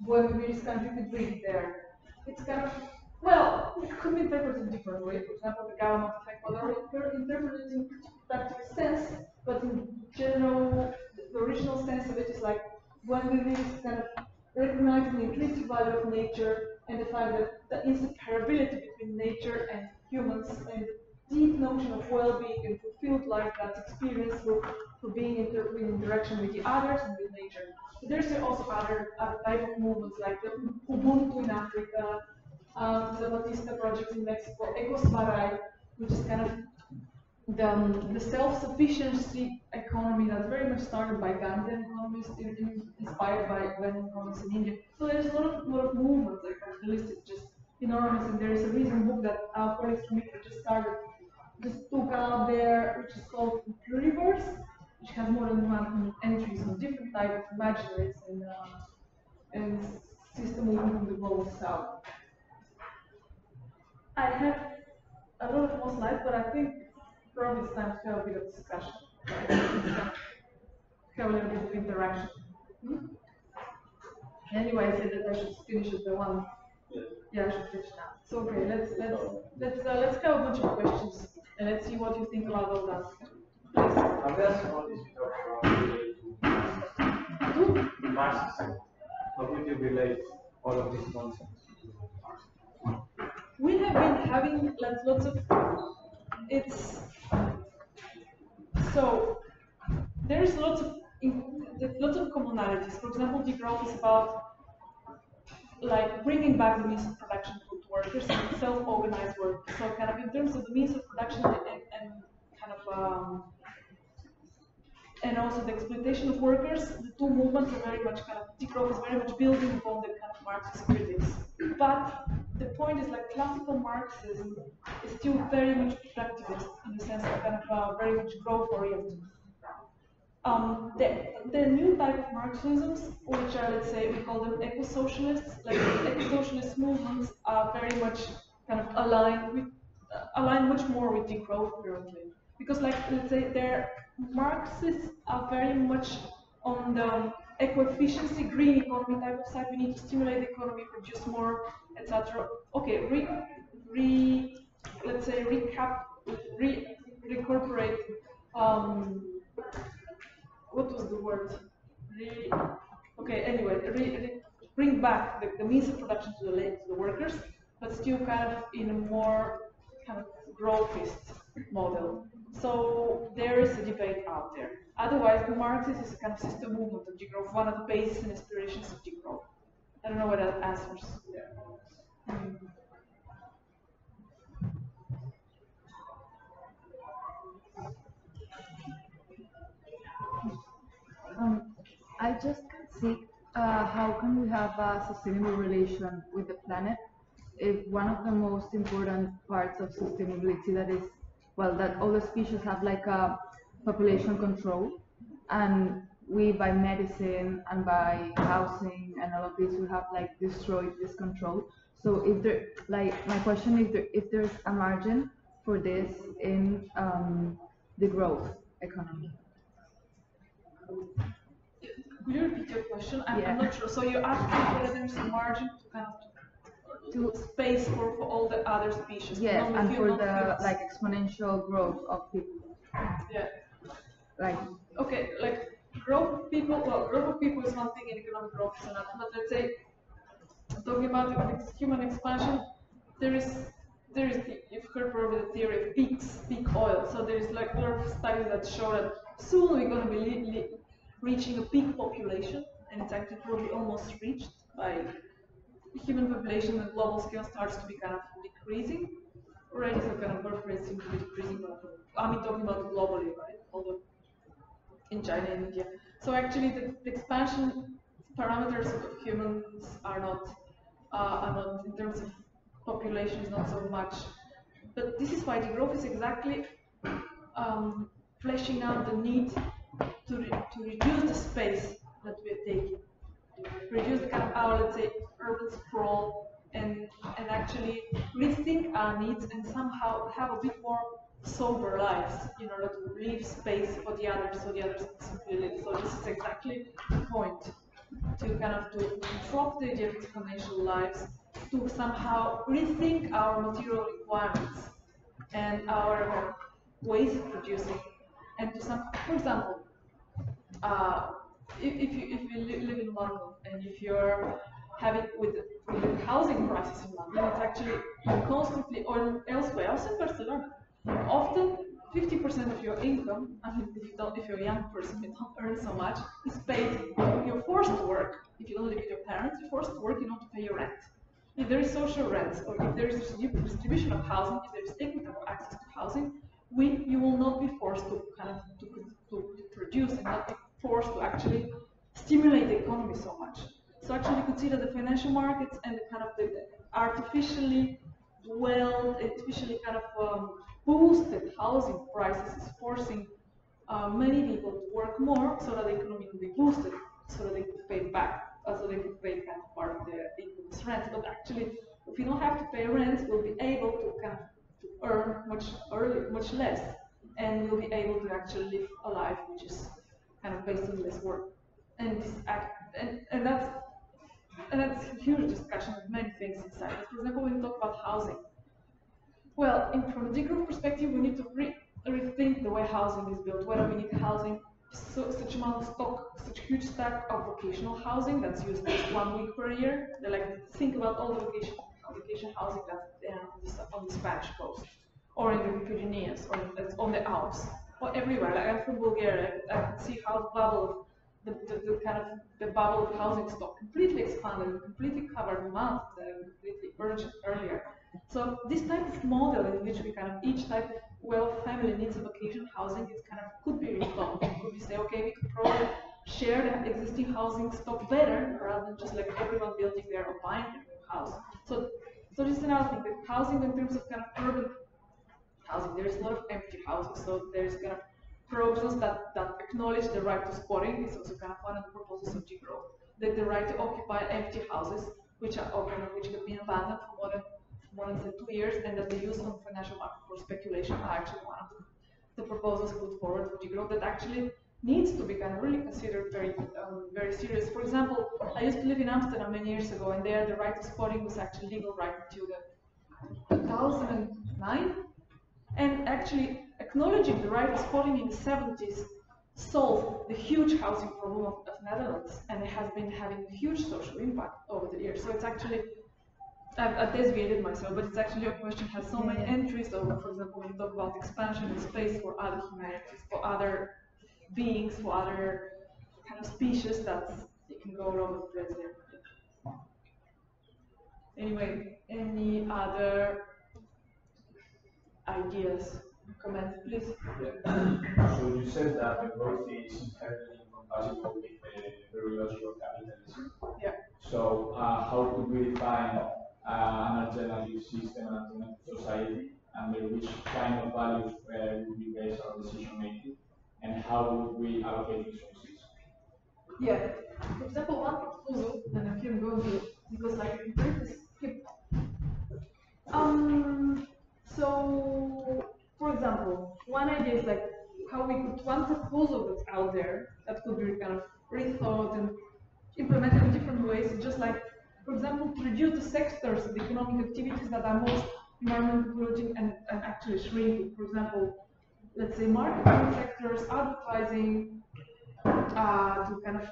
Buen Vivir is kind of, you could there. It's kind of well, it could be interpreted in different ways. For example, the government effect, but interpreted in a practical sense, but in general, the original sense of it is like when we really kind of recognize the intrinsic value of nature and the fact that the inseparability between nature and humans and the deep notion of well-being and fulfilled life that's experienced through, through being inter in interaction with the others and with nature. But there's also other, type of movements like the Ubuntu in Africa, um, the Zapatista project in Mexico, Eco-Swaraj, which is kind of the, um, the self-sufficiency economy that's very much started by Gandhian inspired by Gandhian economists in India. So there's a lot of, lot of movements that are listed just enormous, and there is a recent book that our colleagues from ICTA just started, just took out there, which is called Pluriverse, which has more than 100 entries on different types of imaginaries and, uh, and system movement in the global south. I have a lot of more slides, but I think probably it's time to have a bit of discussion. Right? have a little bit of interaction. Hmm? Anyway, I said that I should finish with the one. Yeah. yeah, I should finish now. So okay, let's let's let's uh, let's have a bunch of questions and let's see what you think about all that. Please. I'm asking all these Marxism. How would you relate all of these concepts we have been having like, lots of it's so there's lots of lots of commonalities. For example, degrowth is about like bringing back the means of production to workers and self-organized work. So kind of in terms of the means of production and, and kind of um, and also the exploitation of workers, the two movements are very much kind of degrowth is very much building upon the kind of Marxist critics. But the point is like classical Marxism is still very much productivist in the sense of kind of uh, very much growth oriented. Um, the, the new type of Marxisms, which are let's say we call them eco-socialists, like eco-socialist movements are very much kind of aligned with uh, much more with degrowth currently. Because like let's say they're Marxists are very much on the eco-efficiency, green economy type of side. We need to stimulate the economy, produce more, etc. Okay, re, re, let's say recap, re, recorporate. Um, what was the word? Re, okay, anyway, re, re, bring back the, the means of production to the, to the workers, but still kind of in a more kind of growthist model. So there is a debate out there. Otherwise, the Marxist is a kind of system movement of degrowth, one of the bases and inspirations of degrowth. I don't know what that answers. Mm. I just can't see uh, how can we have a sustainable relation with the planet? If one of the most important parts of sustainability that is well that all the species have like a population control and we by medicine and by housing and all of this we have like destroyed this control. So if there like my question is there if there's a margin for this in um, degrowth economy Could you repeat your question? I'm, Yeah. I'm not sure. So you're asking whether there's a margin to kind of to space for, for all the other species. yes and for the like exponential growth of people yeah. like Okay, like growth of people. Well, growth of people is one thing, and economic growth is another. But let's say talking about human expansion, there is there is the, you've heard probably the theory of peaks, peak oil. So there is like a lot of studies that show that soon we're going to be reaching a peak population, and it's actually probably almost reached by human population on global scale starts to be kind of decreasing. Already, so kind of birth rates seem to be decreasing. But I mean, talking about globally, right? Although in China and India. So actually, the, the expansion parameters of humans are not uh, are not in terms of population is not so much. But this is why the growth is exactly um, fleshing out the need to, re- to reduce the space that we are taking, reduce the kind of our let's say urban sprawl, and and actually rethink our needs and somehow have a bit more sober lives in order to leave space for the others so the others. So this is exactly the point to kind of to drop the idea of exponential lives to somehow rethink our material requirements and our ways of producing and to some for example uh, if, if you if you li- live in London and if you're having with the, housing crisis in London, it's actually constantly or elsewhere, also in Barcelona, often 50% of your income, I mean, if you don't, if you're a young person, you don't earn so much, is paid. You're forced to work. If you don't live with your parents, you're forced to work in order to pay your rent. If there is social rent, or if there is distribu- distribution of housing, if there is equitable access to housing, we, you will not be forced to kind of to, to, to produce and not be forced to actually stimulate the economy so much. So actually consider the financial markets and the kind of the artificially well, artificially kind of um, boosted housing prices is forcing uh, many people to work more so that the economy could be boosted, so that they could pay back, uh, so they could pay kind of part of their income's rent. But actually, if you don't have to pay rent, we'll be able to kind of to earn much early, much less, and we'll be able to actually live a life which is kind of based on this work. And and, and that's and that's a huge discussion of many things inside. For example, when you talk about housing, well, in, from a degrowth perspective, we need to re- rethink the way housing is built. Whether we need housing, so, such amount of stock, such huge stack of vocational housing that's used just one week per year. They like think about all the vocation, vocation housing that's on um, the, on the Spanish coast, or in the Pyrenees, or that's on the Alps, or everywhere. Like I'm from Bulgaria, I, can see how bubble the, the, the kind of the bubble of housing stock completely expanded and completely covered that uh, are completely urgent earlier. So this type of model in which we kind of each type wealth family needs a vacation housing is kind of could be rethought. Could we say, okay, we could probably share the existing housing stock better rather than just like everyone building their or buying their house. So so this is another thing, that housing in terms of kind of urban housing, there's a lot of empty houses, so there's kind of proposals that, that acknowledge the right to squatting. It's also kind of one of the proposals of GGRO, that the right to occupy empty houses, which are open which have been abandoned for more than more than two years, and that the use of financial market for speculation are actually one of the proposals put forward for GGRO that actually needs to be kind of really considered very, um, very serious. For example, I used to live in Amsterdam many years ago, and there the right to squatting was actually legal right until 2009. And actually, acknowledging the right of squatting in the 70s solved the huge housing problem of, of Netherlands, and it has been having a huge social impact over the years. So it's actually I've, I've deviated myself, but it's actually your question has so many entries. So, for example, when you talk about expansion in space for other humanities, for other beings, for other kind of species, that you can go over the place there. Anyway, any other ideas, comments, please? Yeah. (clears throat) So you said that degrowth is inherently incompatible with the biological capitalism. Yeah. So uh, how could we define uh, an alternative system, an alternative society, under which kind of values uh, would be based our decision making, and how would we allocate resources? Yeah. For example, one proposal, and I can go to because like skip. Um. So, for example, one idea is like how we could one proposal that's out there that could be kind of rethought and implemented in different ways. Just like, for example, to reduce the sectors of the economic activities that are most environmental polluting and, and actually shrinking. For example, let's say marketing sectors, advertising, uh, to kind of,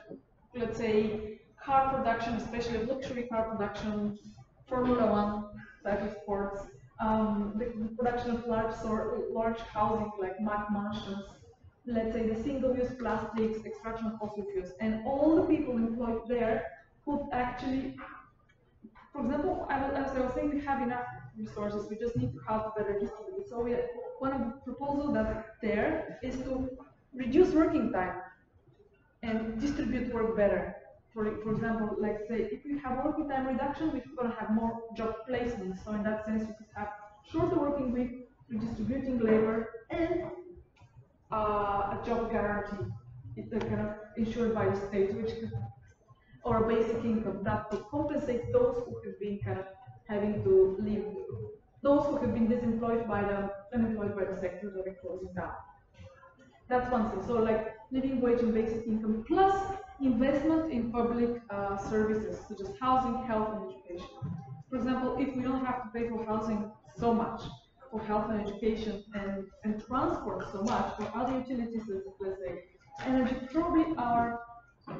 let's say, car production, especially luxury car production, Formula One type of sports, um, the production of large, large housing like McMansions, let's say the single-use plastics, extraction of fossil fuels, and all the people employed there could actually, for example, I was, as I was saying, we have enough resources, we just need to have better distributed. So we, one of the proposals that's there is to reduce working time and distribute work better. For, for example, like say, if we have working time reduction, we're going to have more job placements. So in that sense, we could have shorter working week, redistributing labor, and uh, a job guarantee, uh, kind of insured by the state, which could, or a basic income that would compensate those who have been kind of having to leave, those who have been disemployed by the unemployed by the sector that are closing down. That's one thing. So like living wage and basic income plus investment in public uh, services such as housing, health, and education. For example, if we don't have to pay for housing so much, for health and education, and, and transport so much, for other utilities, let's, say, energy, probably our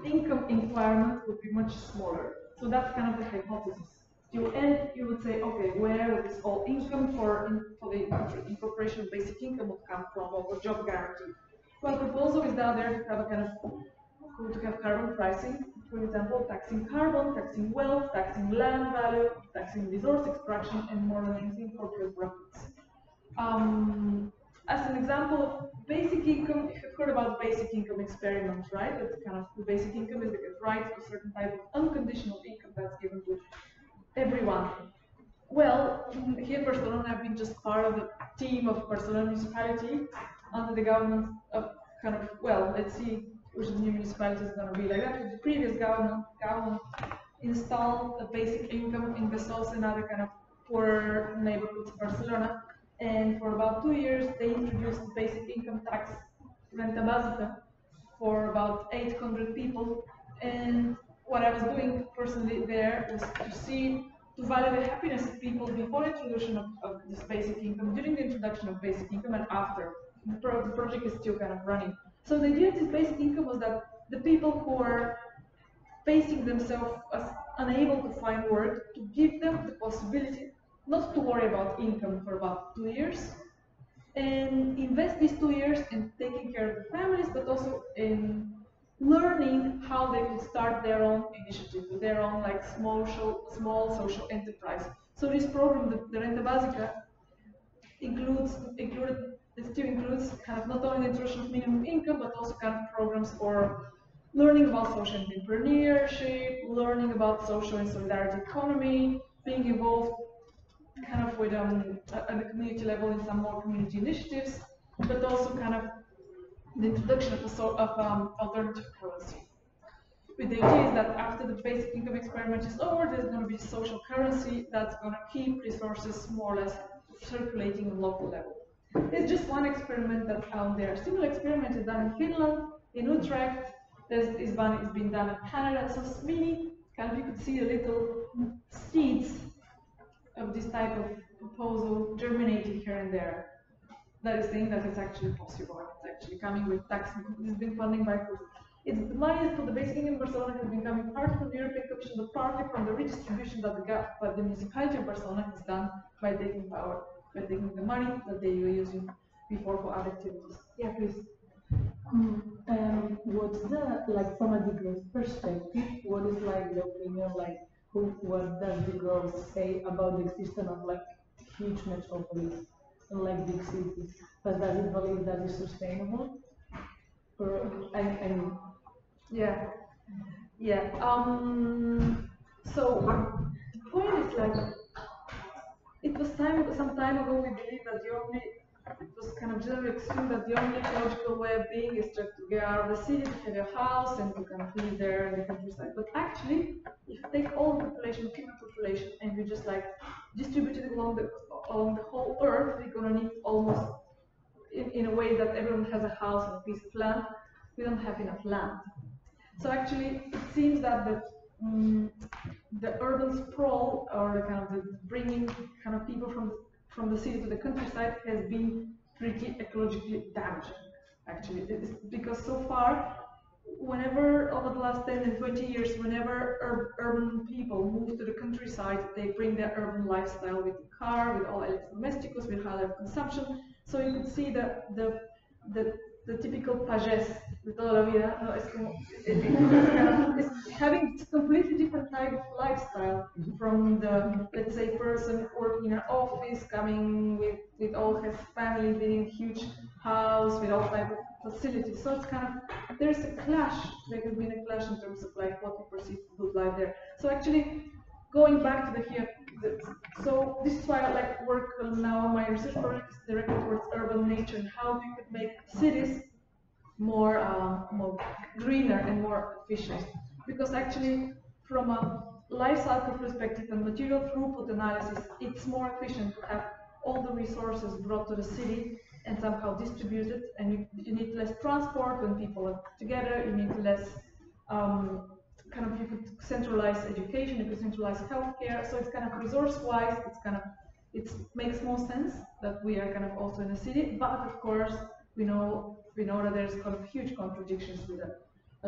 income requirement would be much smaller. So that's kind of the hypothesis. You end, you would say, okay, where this all income for, in, for the incorporation of basic income would come from, or job guarantee? Well, proposal is down there to have a kind of to have carbon pricing, for example, taxing carbon, taxing wealth, taxing land value, taxing resource extraction, and moralizing corporate profits. Um, as an example of basic income, you've heard about basic income experiments, right? That's kind of the basic income is the right to a certain type of unconditional income that's given to everyone. Well, here in Barcelona, I've been just part of the team of Barcelona municipality under the government of kind of, well, let's see which the new municipality is going to be like that. The previous government, government installed a basic income in Besós and other kind of poor neighborhoods of Barcelona. And for about two years, they introduced the basic income tax, renta básica, for about 800 people. And what I was doing personally there was to see, to value the happiness of people before introduction of, of this basic income, during the introduction of basic income, and after. The, pro the project is still kind of running. So the idea of this basic income was that the people who are facing themselves as unable to find work, to give them the possibility not to worry about income for about two years, and invest these two years in taking care of the families, but also in learning how they could start their own initiative, their own like small social, small social enterprise. So this program, the, the Renta Básica, includes included it still includes kind of not only the introduction of minimum income, but also kind of programs for learning about social entrepreneurship, learning about social and solidarity economy, being involved kind of with um, at the community level in some more community initiatives, but also kind of the introduction of, a sort of um, alternative currency. With the idea is that after the basic income experiment is over, there's going to be social currency that's going to keep resources more or less circulating on local level. It's just one experiment that found there. Similar experiment is done in Finland, in Utrecht. There's is one is being done in Canada. So many kind of you could see the little seeds of this type of proposal germinating here and there. That is saying that it's actually possible. It's actually coming with tax. It's been funding by it's the money for the basic income in Barcelona has been coming partly from the European Commission, but partly from the redistribution that the, but the municipality of Barcelona has done by taking power taking the money that they were using before for other activities. Yeah, please. Mm, um, what's the like from a degrowth perspective? What is like the opinion like who what does degrowth say about the existence of like huge metropolis and like big cities? But does it believe that is sustainable? Or I, I mean, yeah, yeah. Um. So the point is like it was time some time ago we believed that the only it was kind of generally assumed that the only logical way of being is to get out of the city, to have a house, and kind of live there in the countryside. But actually, if you take all the population, human population, and you just like distribute it along the along the whole earth, we're gonna need almost in, in a way that everyone has a house and a piece of land. We don't have enough land. So actually, it seems that the um, the urban sprawl or the kind of the bringing kind of people from from the city to the countryside has been pretty ecologically damaging. Actually, it's because so far, whenever over the last 10 and 20 years, whenever ur urban people move to the countryside, they bring their urban lifestyle with the car, with all electrodomesticos, with high level consumption. So you can see that the the the typical pagès de toda la vida, no, es como, it's having completely different type of lifestyle from the, let's say, person working in an office, coming with, with all his family, living huge house, with all type of facilities. So it's kind of, there's a clash, there has been a clash in terms of like what we perceive good life there. So actually, going back to the here, so this is why I like work now. My research project is directed towards urban nature and how we could make cities more, uh, more greener and more efficient. Because actually, from a life cycle perspective and material throughput analysis, it's more efficient to have all the resources brought to the city and somehow distributed. And you, you need less transport when people are together. You need less um, kind of you could centralize education, you could centralize healthcare. So it's kind of resource-wise, it's kind of it makes more sense that we are kind of also in a city. But of course, we know we know that there's kind of huge contradictions with a,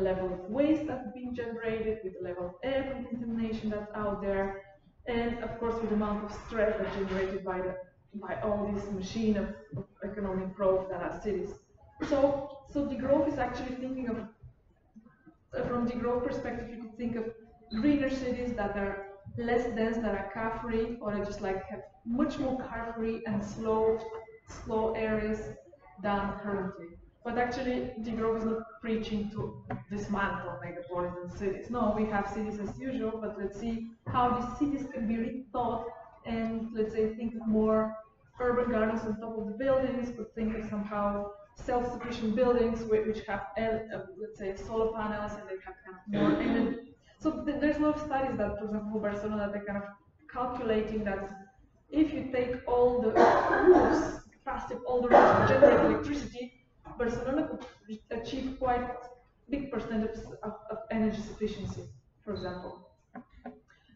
level of waste that's being generated, with the level of air contamination that's out there, and of course with the amount of stress that's generated by the by all this machine of, of economic growth that are cities. So so degrowth is actually thinking of from degrowth perspective, you could think of greener cities that are less dense, that are car-free, or just like have much more car-free and slow, slow areas than currently. But actually, degrowth is not preaching to dismantle metropolitan cities. No, we have cities as usual, but let's see how these cities can be rethought and let's say think of more urban gardens on top of the buildings, but think of somehow self-sufficient buildings which have, uh, let's say, solar panels and they have kind of more energy. So th there's a lot of studies that, for example, Barcelona, they're kind of calculating that if you take all the roofs, of all the roofs to generate electricity, Barcelona could achieve quite big percentage of, of energy sufficiency, for example.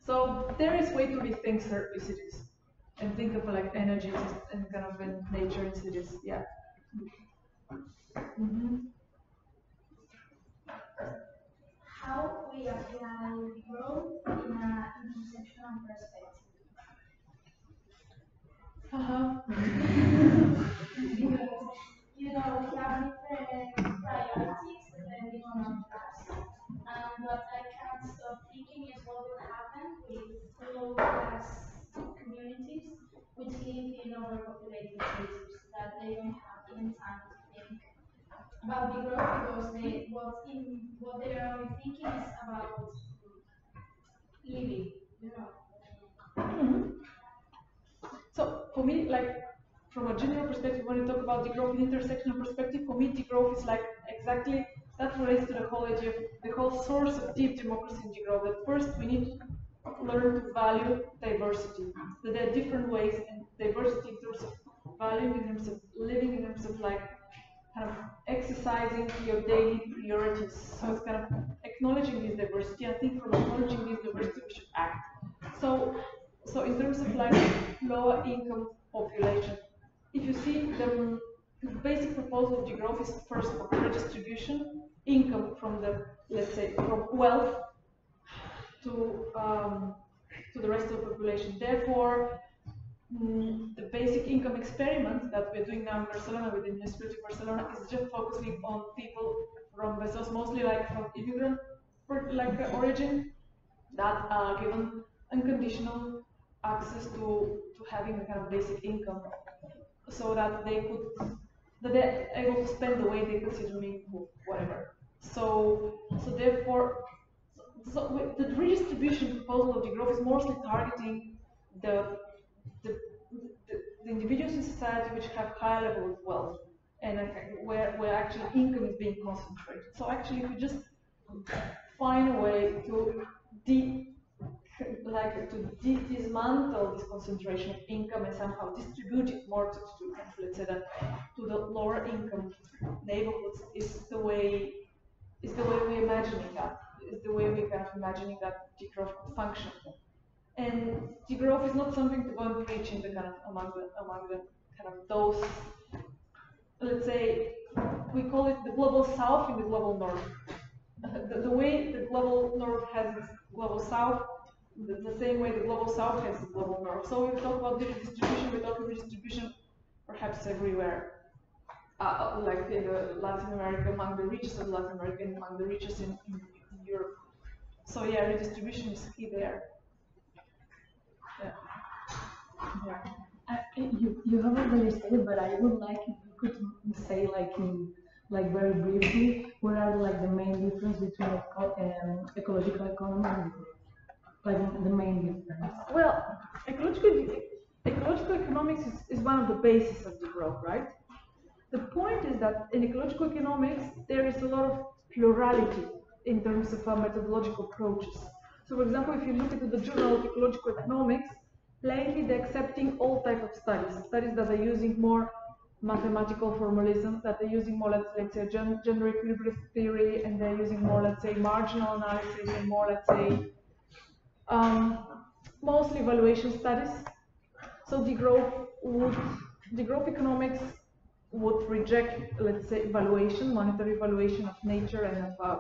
So there is way to rethink cities and think of like energy and kind of nature in cities. Yeah. Mm -hmm. How we apply growth in an intersectional perspective. Uh (laughs) -huh. because, you know, we have different priorities depending on our class. And what I can't stop thinking is what will happen with low class communities which live in overpopulated cities that they don't have even time about degrowth because they what in what they are only thinking is about living, you know. Mm-hmm. So for me, like from a general perspective, when you talk about degrowth in intersectional perspective, for me degrowth is like exactly that relates to the whole idea the whole source of deep democracy in degrowth. That first we need to learn to value diversity. That there are different ways and diversity in terms of valuing, in terms of living, in terms of like kind of exercising your daily priorities. So it's kind of acknowledging this diversity. I think from acknowledging this diversity we should act. So so in terms of like lower income population, if you see the, basic proposal of degrowth is first of all redistribution, income from the, let's say, from wealth to, um, to the rest of the population. Therefore, mm, the basic income experiment that we're doing now in Barcelona with the Municipality of Barcelona is just focusing on people from Besòs, mostly like from immigrant like uh, origin, that are given unconditional access to, to having a kind of basic income so that they could that they're able to spend the way they consider meaningful, whatever. So so therefore so with the redistribution proposal of degrowth is mostly targeting the the, the, the individuals in society which have high level of wealth and uh, where, where actually income is being concentrated. So actually if we just find a way to de like to dismantle this concentration of income and somehow distribute it more to, to let's say that to the lower income neighborhoods is the way is the way we're imagining that is the way we're kind of imagining that could function. And degrowth is not something to go and preach in the kind of among the among the kind of those let's say we call it the global south and the global north. (laughs) The, the way the global north has its global south the, the, same way the global south has the global north. So we talk about the distribution, we talk about distribution perhaps everywhere. Uh, uh, like in Latin America, among the richest of Latin America, and among the richest in, in, in Europe. So yeah, redistribution is key there. Yeah. Uh, you, you haven't really said it, but I would like if you could say like in like very briefly, what are like the main difference between eco um, ecological economy and like the main difference? Well, ecological, ecological economics is, is one of the bases of degrowth, right? The point is that in ecological economics, there is a lot of plurality in terms of our methodological approaches. So for example, if you look into the Journal of Ecological Economics, plainly they're accepting all type of studies, studies that are using more mathematical formalism, that are using more, let's, let's say, general equilibrium theory, and they're using more, let's say, marginal analysis, and more, let's say, um, mostly evaluation studies. So degrowth would, degrowth economics would reject, let's say, evaluation, monetary evaluation of nature and of, uh,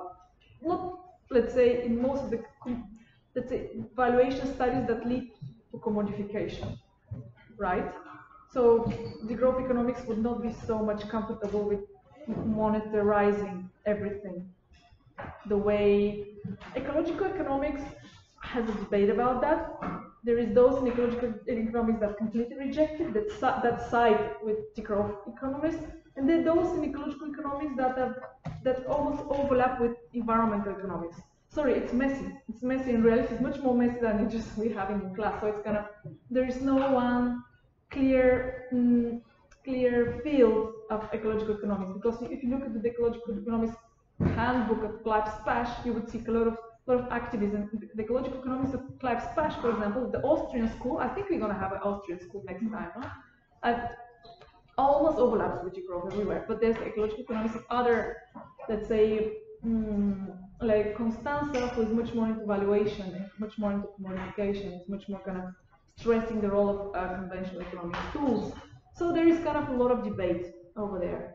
not, let's say, in most of the, let's say, evaluation studies that lead to commodification, right? So the degrowth economics would not be so much comfortable with monetarizing everything the way ecological economics has a debate about that. There is those in ecological economics that completely reject it, that, that side with degrowth economists, and there are those in ecological economics that that almost overlap with environmental economics. Sorry, it's messy. It's messy in reality. It's much more messy than it just we having in class. So it's kind of there is no one clear mm, clear field of ecological economics because if you look at the ecological economics handbook of Clive Spash, you would see a lot of lot of activism. The ecological economics of Clive Spash, for example, the Austrian school, I think we're going to have an Austrian school next time, no? Uh, almost overlaps with growth everywhere, but there's the ecological economics of other, let's say, mm, like Costanza, who is much more into valuation, much more into commodification, is much more kind of stressing the role of uh, conventional economic tools. So there is kind of a lot of debate over there.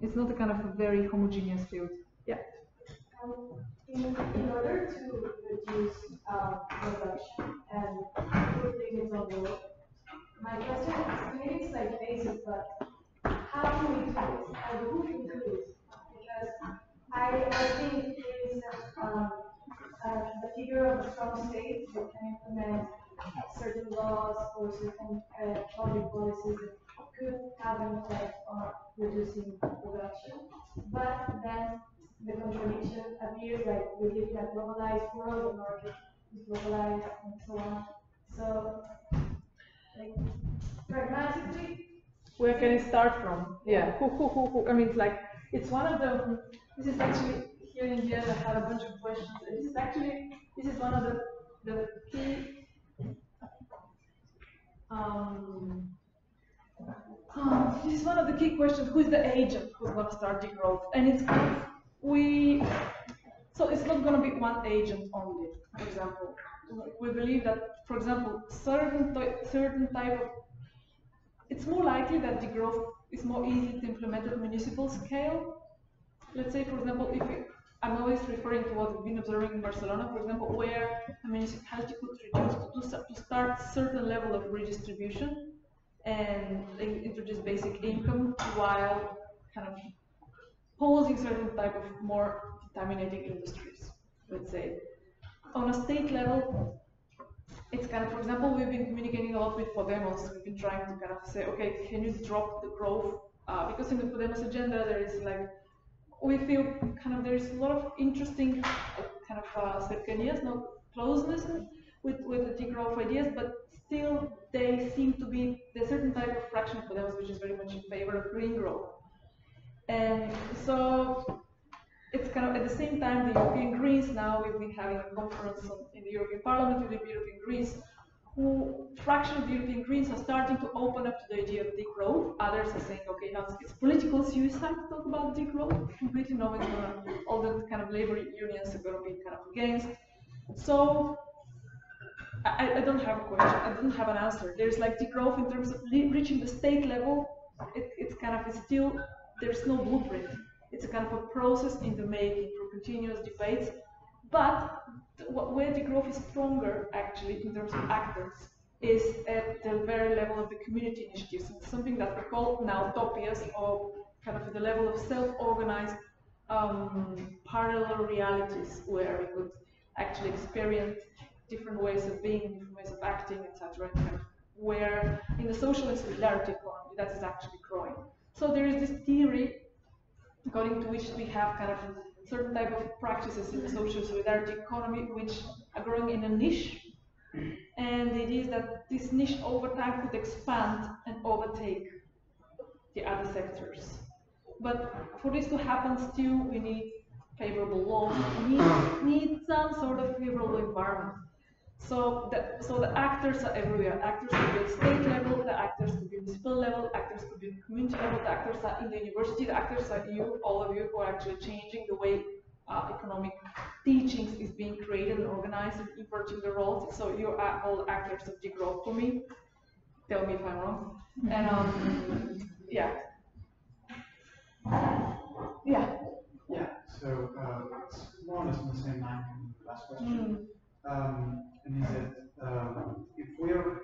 It's not a kind of a very homogeneous field. Yeah. Um, in, in order to reduce uh, production and put things on the road, my question is, maybe it's like basic, but how do we do this? How do we do this? Because I, I think is um, the figure of a strong state that can implement certain laws or certain uh, public policies that could have having like or reducing production. But then the contradiction appears like we live in a globalized world, the market is globalized and so on. So like pragmatically Where can it start from? Yeah, who, who, who, who? I mean, it's like, it's one of the, this is actually, here in Vienna, I had a bunch of questions. and This is actually, this is one of the, the key, um, um, this is one of the key questions, who is the agent who's gonna start degrowth? And it's, we, so it's not gonna be one agent only, for example. We believe that, for example, certain, certain type of it's more likely that degrowth is more easy to implement at municipal scale. Let's say, for example, if it, I'm always referring to what we've been observing in Barcelona, for example, where a municipality could reduce to, to start certain level of redistribution and introduce basic income while kind of posing certain type of more contaminating industries, let's say. On a state level, it's kind of, for example, we've been communicating a lot with Podemos. We've been trying to kind of say, okay, can you drop the growth? Uh, because in the Podemos agenda, there is like, we feel kind of there's a lot of interesting kind of uh, cercanías, no closeness with, with the degrowth ideas, but still they seem to be, the certain type of fraction for Podemos which is very much in favor of green growth. And so it's kind of at the same time the European Greens now we've been having a conference on, in the European Parliament with the European Greens who fraction of the European Greens are starting to open up to the idea of degrowth. Others are saying, okay, now it's, political suicide to talk about degrowth. Completely no one's gonna, all the kind of labor unions are gonna be kind of against. So I, I don't have a question. I don't have an answer. There's like degrowth in terms of reaching the state level. It, it's kind of it's still there's no blueprint. It's a kind of a process in the making for continuous debates. But where degrowth is stronger, actually, in terms of actors, is at the very level of the community initiatives. It's something that we call nowtopias, or kind of the level of self-organized um, parallel realities, where we could actually experience different ways of being, different ways of acting, etc. kind of Where in the social and solidarity economy, that is actually growing. So there is this theory according to which we have kind of certain type of practices in the social solidarity economy which are growing in a niche. And it is that this niche over time could expand and overtake the other sectors. But for this to happen, still we need favorable laws, we need, need some sort of favorable environment. So the, so the actors are everywhere. Actors could be at state level, the actors could be municipal level, actors could be community level, the actors are in the university, the actors are you, all of you who are actually changing the way uh, economic teachings is being created and organized and inverting the roles. So you are all actors of degrowth for me. Tell me if I'm wrong. And um, yeah. Yeah. Yeah, so uh, it's more or less on the same line from the last question. Um, and he said, um, if we're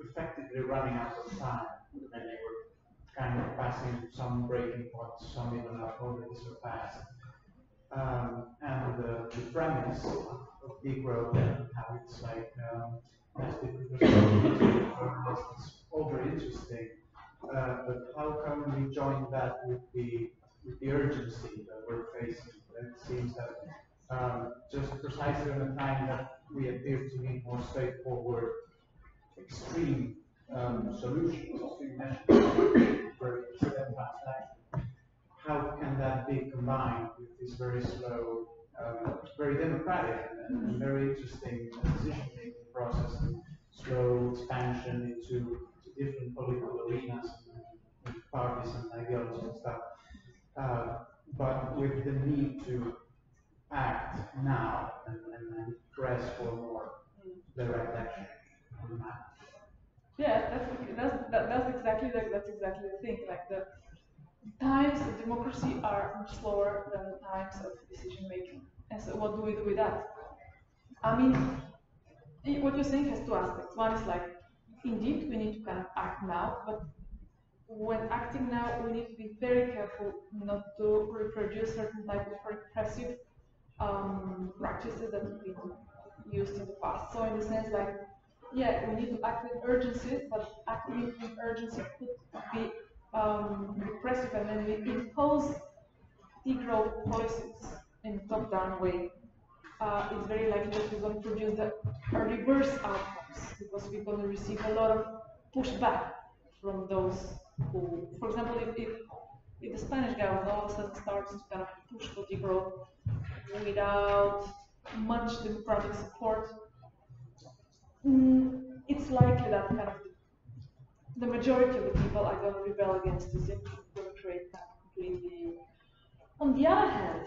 effectively running out of time, and we're kind of passing some breaking points, some even are already surpassed, um, and the, the premise of degrowth and how it's like um, it's all very interesting. Uh, but how can we join that with the with the urgency that we're facing? It seems that um, just precisely in a time that we appear to need more straightforward, extreme um, solutions. How can that be combined with this very slow, um, very democratic and, very interesting decision-making process and slow expansion into to different political arenas and parties and ideologies and stuff? Uh, but with the need to act now and, and, and press for more mm. direct action on the matter. Yeah, that's that's that, that's exactly the, that's exactly the thing. Like the times of democracy are much slower than the times of decision making. And so, what do we do with that? I mean, what you're saying has two aspects. One is like, indeed, we need to kind of act now, but when acting now, we need to be very careful not to reproduce certain type of repressive um, practices that have been used in the past. So in the sense like, yeah, we need to act with urgency, but acting with urgency could be um, repressive and then we impose degrowth policies in top-down way, uh, it's very likely that we're going to produce the reverse outcomes because we're going to receive a lot of pushback from those who, for example, if, if, if the Spanish government all of a sudden starts to kind of push for degrowth without much democratic support, mm, it's likely that kind of the majority of the people are going to rebel against this and to create that completely. On the other hand,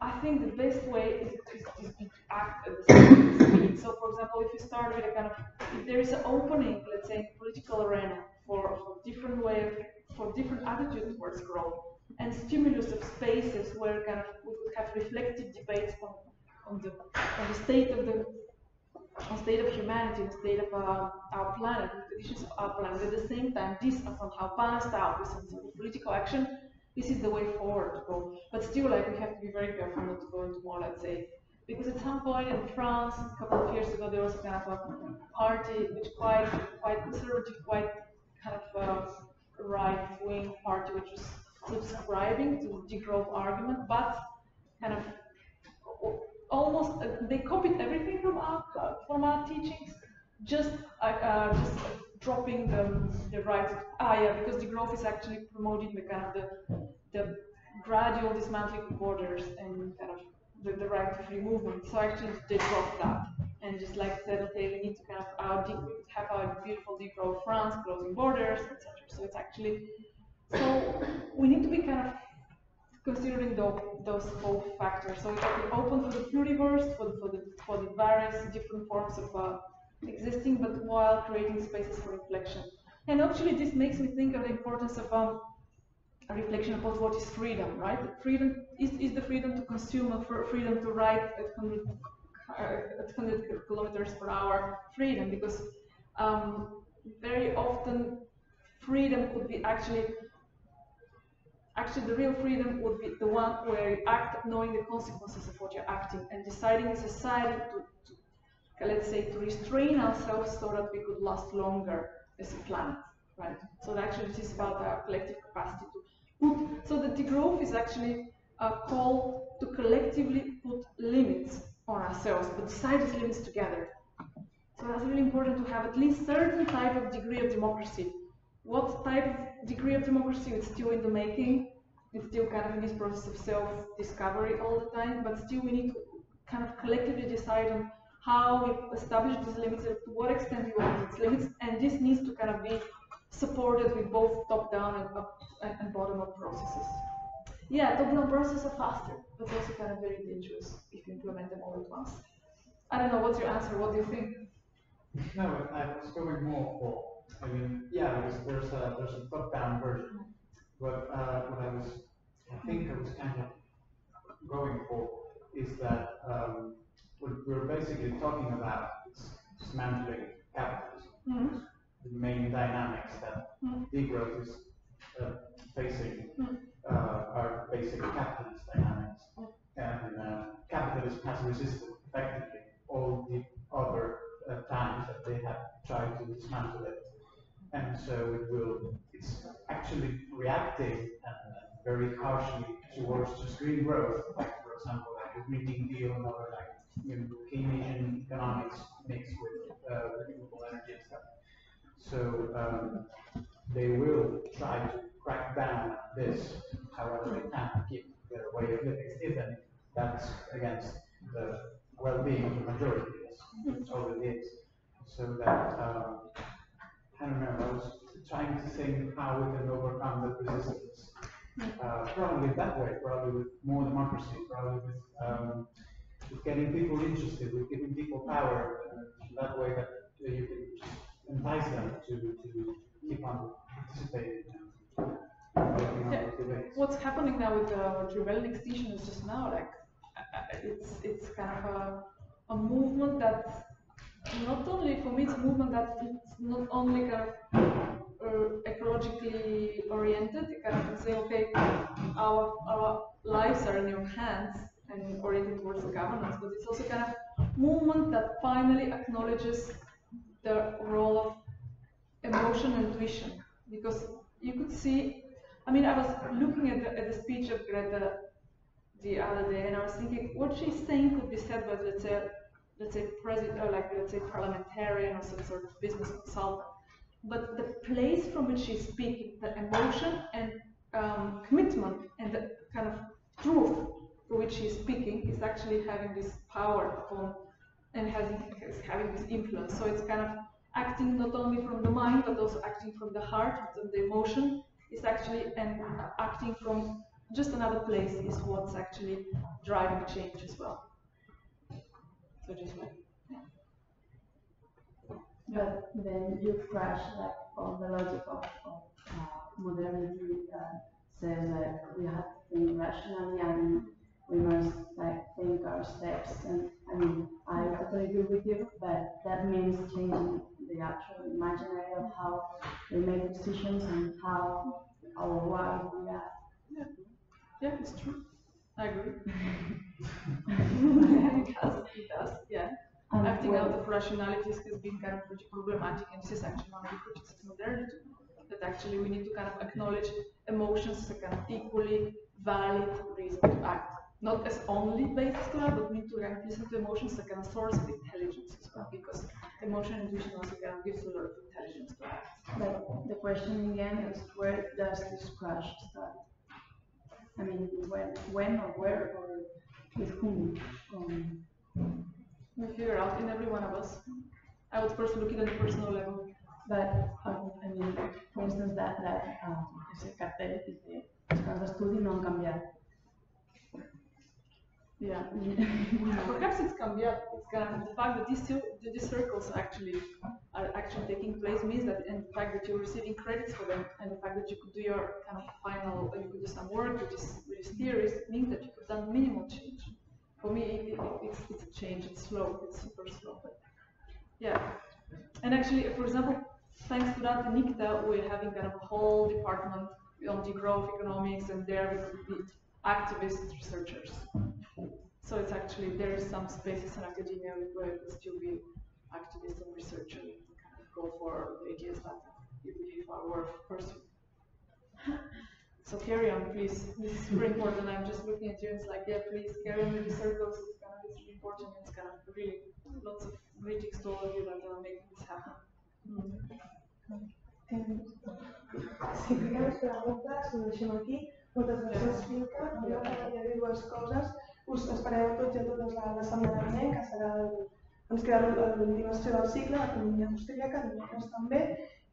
I think the best way is, is, is to act at the speed. So, for example, if you start with a kind of, if there is an opening, let's say, in the political arena for, different way, for different attitude towards growth, and stimulus of spaces where kind of we could have reflective debates on, on the on the state of the on state of humanity, the state of uh, our planet, the conditions of our planet. At the same time, this are somehow balanced out with some sort of political action. This is the way forward to go. But still, like we have to be very careful not to go into more, let's say, because at some point in France, a couple of years ago, there was kind of a party which quite quite conservative, quite kind of a right-wing party, which was subscribing to the degrowth argument, but kind of almost uh, they copied everything from our uh, from our teachings, just uh, uh just dropping the the right ah yeah because degrowth is actually promoting the kind of the the gradual dismantling of borders and kind of the, the right to free movement. So actually they dropped that and just like said okay we need to kind of our have our beautiful degrowth France closing borders etc. So it's actually so we need to be kind of considering the, those both factors. So it will be open for the pluriverse, for the, for the, for the various different forms of uh, existing, but while creating spaces for reflection. And actually, this makes me think of the importance of um, a reflection about what is freedom, right? Freedom is, is the freedom to consume, freedom to ride at 100, uh, at 100 kilometers per hour, freedom, because um, very often freedom could be actually actually the real freedom would be the one where you act knowing the consequences of what you're acting and deciding in society to, to let's say to restrain ourselves so that we could last longer as a planet right? So actually it is about our collective capacity to put so the degrowth is actually a call to collectively put limits on ourselves but decide these limits together so that's really important to have at least certain type of degree of democracy what type of degree of democracy is still in the making. It's still kind of in this process of self-discovery all the time, but still we need to kind of collectively decide on how we establish these limits and to what extent we want these limits, and this needs to kind of be supported with both top-down and, and bottom-up processes. Yeah, top-down processes are faster, but also kind of very dangerous if you implement them all at once. I don't know, what's your answer? What do you think? No, I was going more for I mean, yeah, there's there's a there's a top-down version, but uh, what I was I think I was kind of going for is that um, what we're basically talking about is dismantling capitalism. Mm -hmm. The main dynamics that mm -hmm. degrowth is uh, facing mm-hmm. uh, are basically capitalist dynamics, and uh, capitalism has resisted effectively all the other uh, times that they have tried to dismantle it. And so it will, it's actually reacting uh, very harshly towards just green growth, like for example, like the Green Deal and other like you know, Keynesian economics mixed with uh, renewable energy and stuff. So um, they will try to crack down this, however they can to keep their way of living, any, that's against the well-being of the majority, as it is. So that um, I don't know, I was trying to think how we can overcome that resistance. Uh, probably that way, probably with more democracy, probably with, um, with getting people interested, with giving people power, uh, that way that you can entice them to, to keep on participating. Yeah. What's happening now with the rebellion extinction is just now like uh, it's it's kind of a, a movement that not only for me it's a movement that it's not only kind of uh, ecologically oriented, you kind of say, okay, our, our lives are in your hands and oriented towards the governance, but it's also kind of movement that finally acknowledges the role of emotion and intuition. Because you could see, I mean, I was looking at the, at the speech of Greta the other day, and I was thinking what she's saying could be said by, let's say, let's say president, or like let's say parliamentarian or some sort of business consultant. But the place from which she's speaking, the emotion and um, commitment and the kind of truth for which she's speaking is actually having this power upon and having, having this influence. So it's kind of acting not only from the mind, but also acting from the heart and the emotion is actually and acting from just another place is what's actually driving change as well. So just like But then you crash like all the logic of, of uh, modernity uh, says that we have to think rationally and we must like think our steps and I mean I totally agree with you, but that means changing the actual imaginary of how we make decisions and how our world react. Yeah, yeah, it's true. I agree. it does, it does, yeah. And Acting when- out of rationalities has been kind of pretty problematic, and this is actually one of the criticisms of modernity. That actually we need to kind of acknowledge emotions as a kind of equally valid reason to act. Not as only basis to act, but we need to listen to emotions as a source of intelligence as well, because emotion and intuition also of gives a lot of intelligence to act. But the question again is where does this crash start? I mean, when, when or where or with whom? Um, We figure out in every one of us. I would first look at it on a personal level. but, um, I mean, for instance, that, that, um, ese cartel dice, planes d'estudi no han. Yeah. (laughs) Perhaps it's cambiado. It's kind of the fact that these two, these circles actually are actually taking place means that, and the fact that you're receiving credits for them, and the fact that you could do your kind of final, you could do some work with this, with these theories, means that you could done minimal change. For me, it, it, it's, it's a change. It's slow. It's super slow. But yeah. And actually, for example, thanks to that, in ICTA, we're having kind of a whole department on degrowth economics, and there we could be activist researchers. So it's actually there is some spaces in academia where you could still be activist and researcher and kind of go for the ideas that you believe are worth pursuing. So carry on, please. This is super important. I'm just looking at you and it's like, yeah, please carry on with the circles. It's kind of it's really important. It's kind of really lots of greetings to all of you that are making this happen. (laughs) Sí, primer les preguntes, ho deixem aquí. Moltes gràcies, Finca. Jo dir dues coses. Us espereu tots i a totes la, la setmana vinent, que serà el, ens queda sessió del cicle, l'economia austríaca, dimecres també,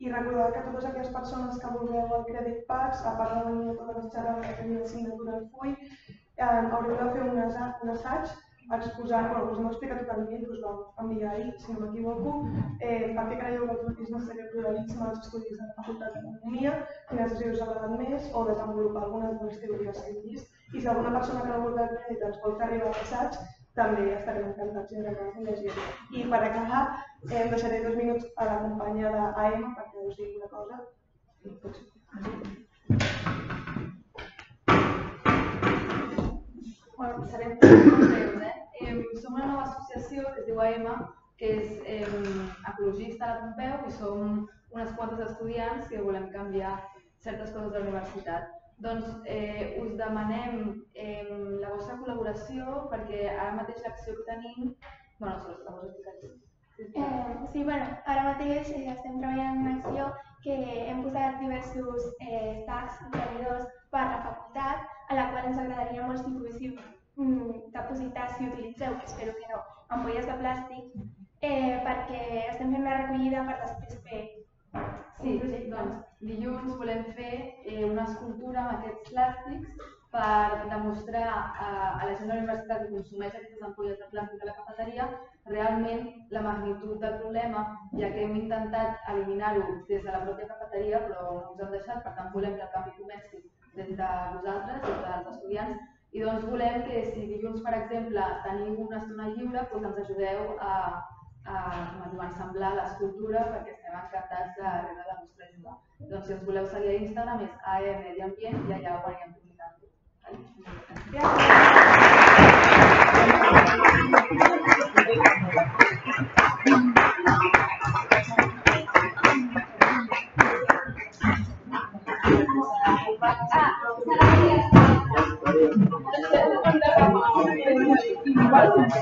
i recordar que totes aquelles persones que vulgueu el crèdit PAX, a part de venir a totes les xerrades que tenia signatura al full, eh, haureu de fer un, asa- un assaig exposant, bueno, us m'ho explicat totalment, us vam enviar ahir, si no m'equivoco, eh, per què creieu que és necessari el pluralisme als estudis de la Facultat d'Economia, quines us agraden més o desenvolupar algunes de les teories que hem vist. I si alguna persona que no vulgui el crèdit ens vol fer arribar l'assaig, també estarem encantats de llegir. I per acabar, eh, deixaré dos minuts a la companya d'AEM perquè us digui una cosa. I potser... Bueno, serem molt breus? Em, som una nova associació que es diu AEMA, que és em, ecologista a la Pompeu i som unes quantes estudiants que volem canviar certes coses de la universitat. Doncs eh, us demanem em, la vostra col·laboració perquè ara mateix l'acció que tenim... Bueno, se la tu. Eh, sí, bueno, ara mateix eh, estem treballant en una acció que hem posat diversos eh, tags contenidors per la facultat, a la qual ens agradaria molt si poguéssiu mm, depositar, si utilitzeu, que espero que no, ampolles de plàstic, eh, perquè estem fent una recollida per després fer Sí, un projecte. doncs dilluns volem fer eh, una escultura amb aquests plàstics per demostrar a, a la gent de la universitat que consumeix aquestes ampolles de plàstic a la cafeteria realment la magnitud del problema, ja que hem intentat eliminar-ho des de la pròpia cafeteria, però no ens han deixat, per tant volem que el canvi comenci des de vosaltres, des dels estudiants, i doncs volem que si dilluns, per exemple, teniu una estona lliure, doncs ens ajudeu a, a, a ensemblar l'escultura perquè estem encantats de rebre la vostra ajuda. Doncs si ens voleu seguir a Instagram és AEM Medi Ambient i allà ho anirem publicant. Gracias.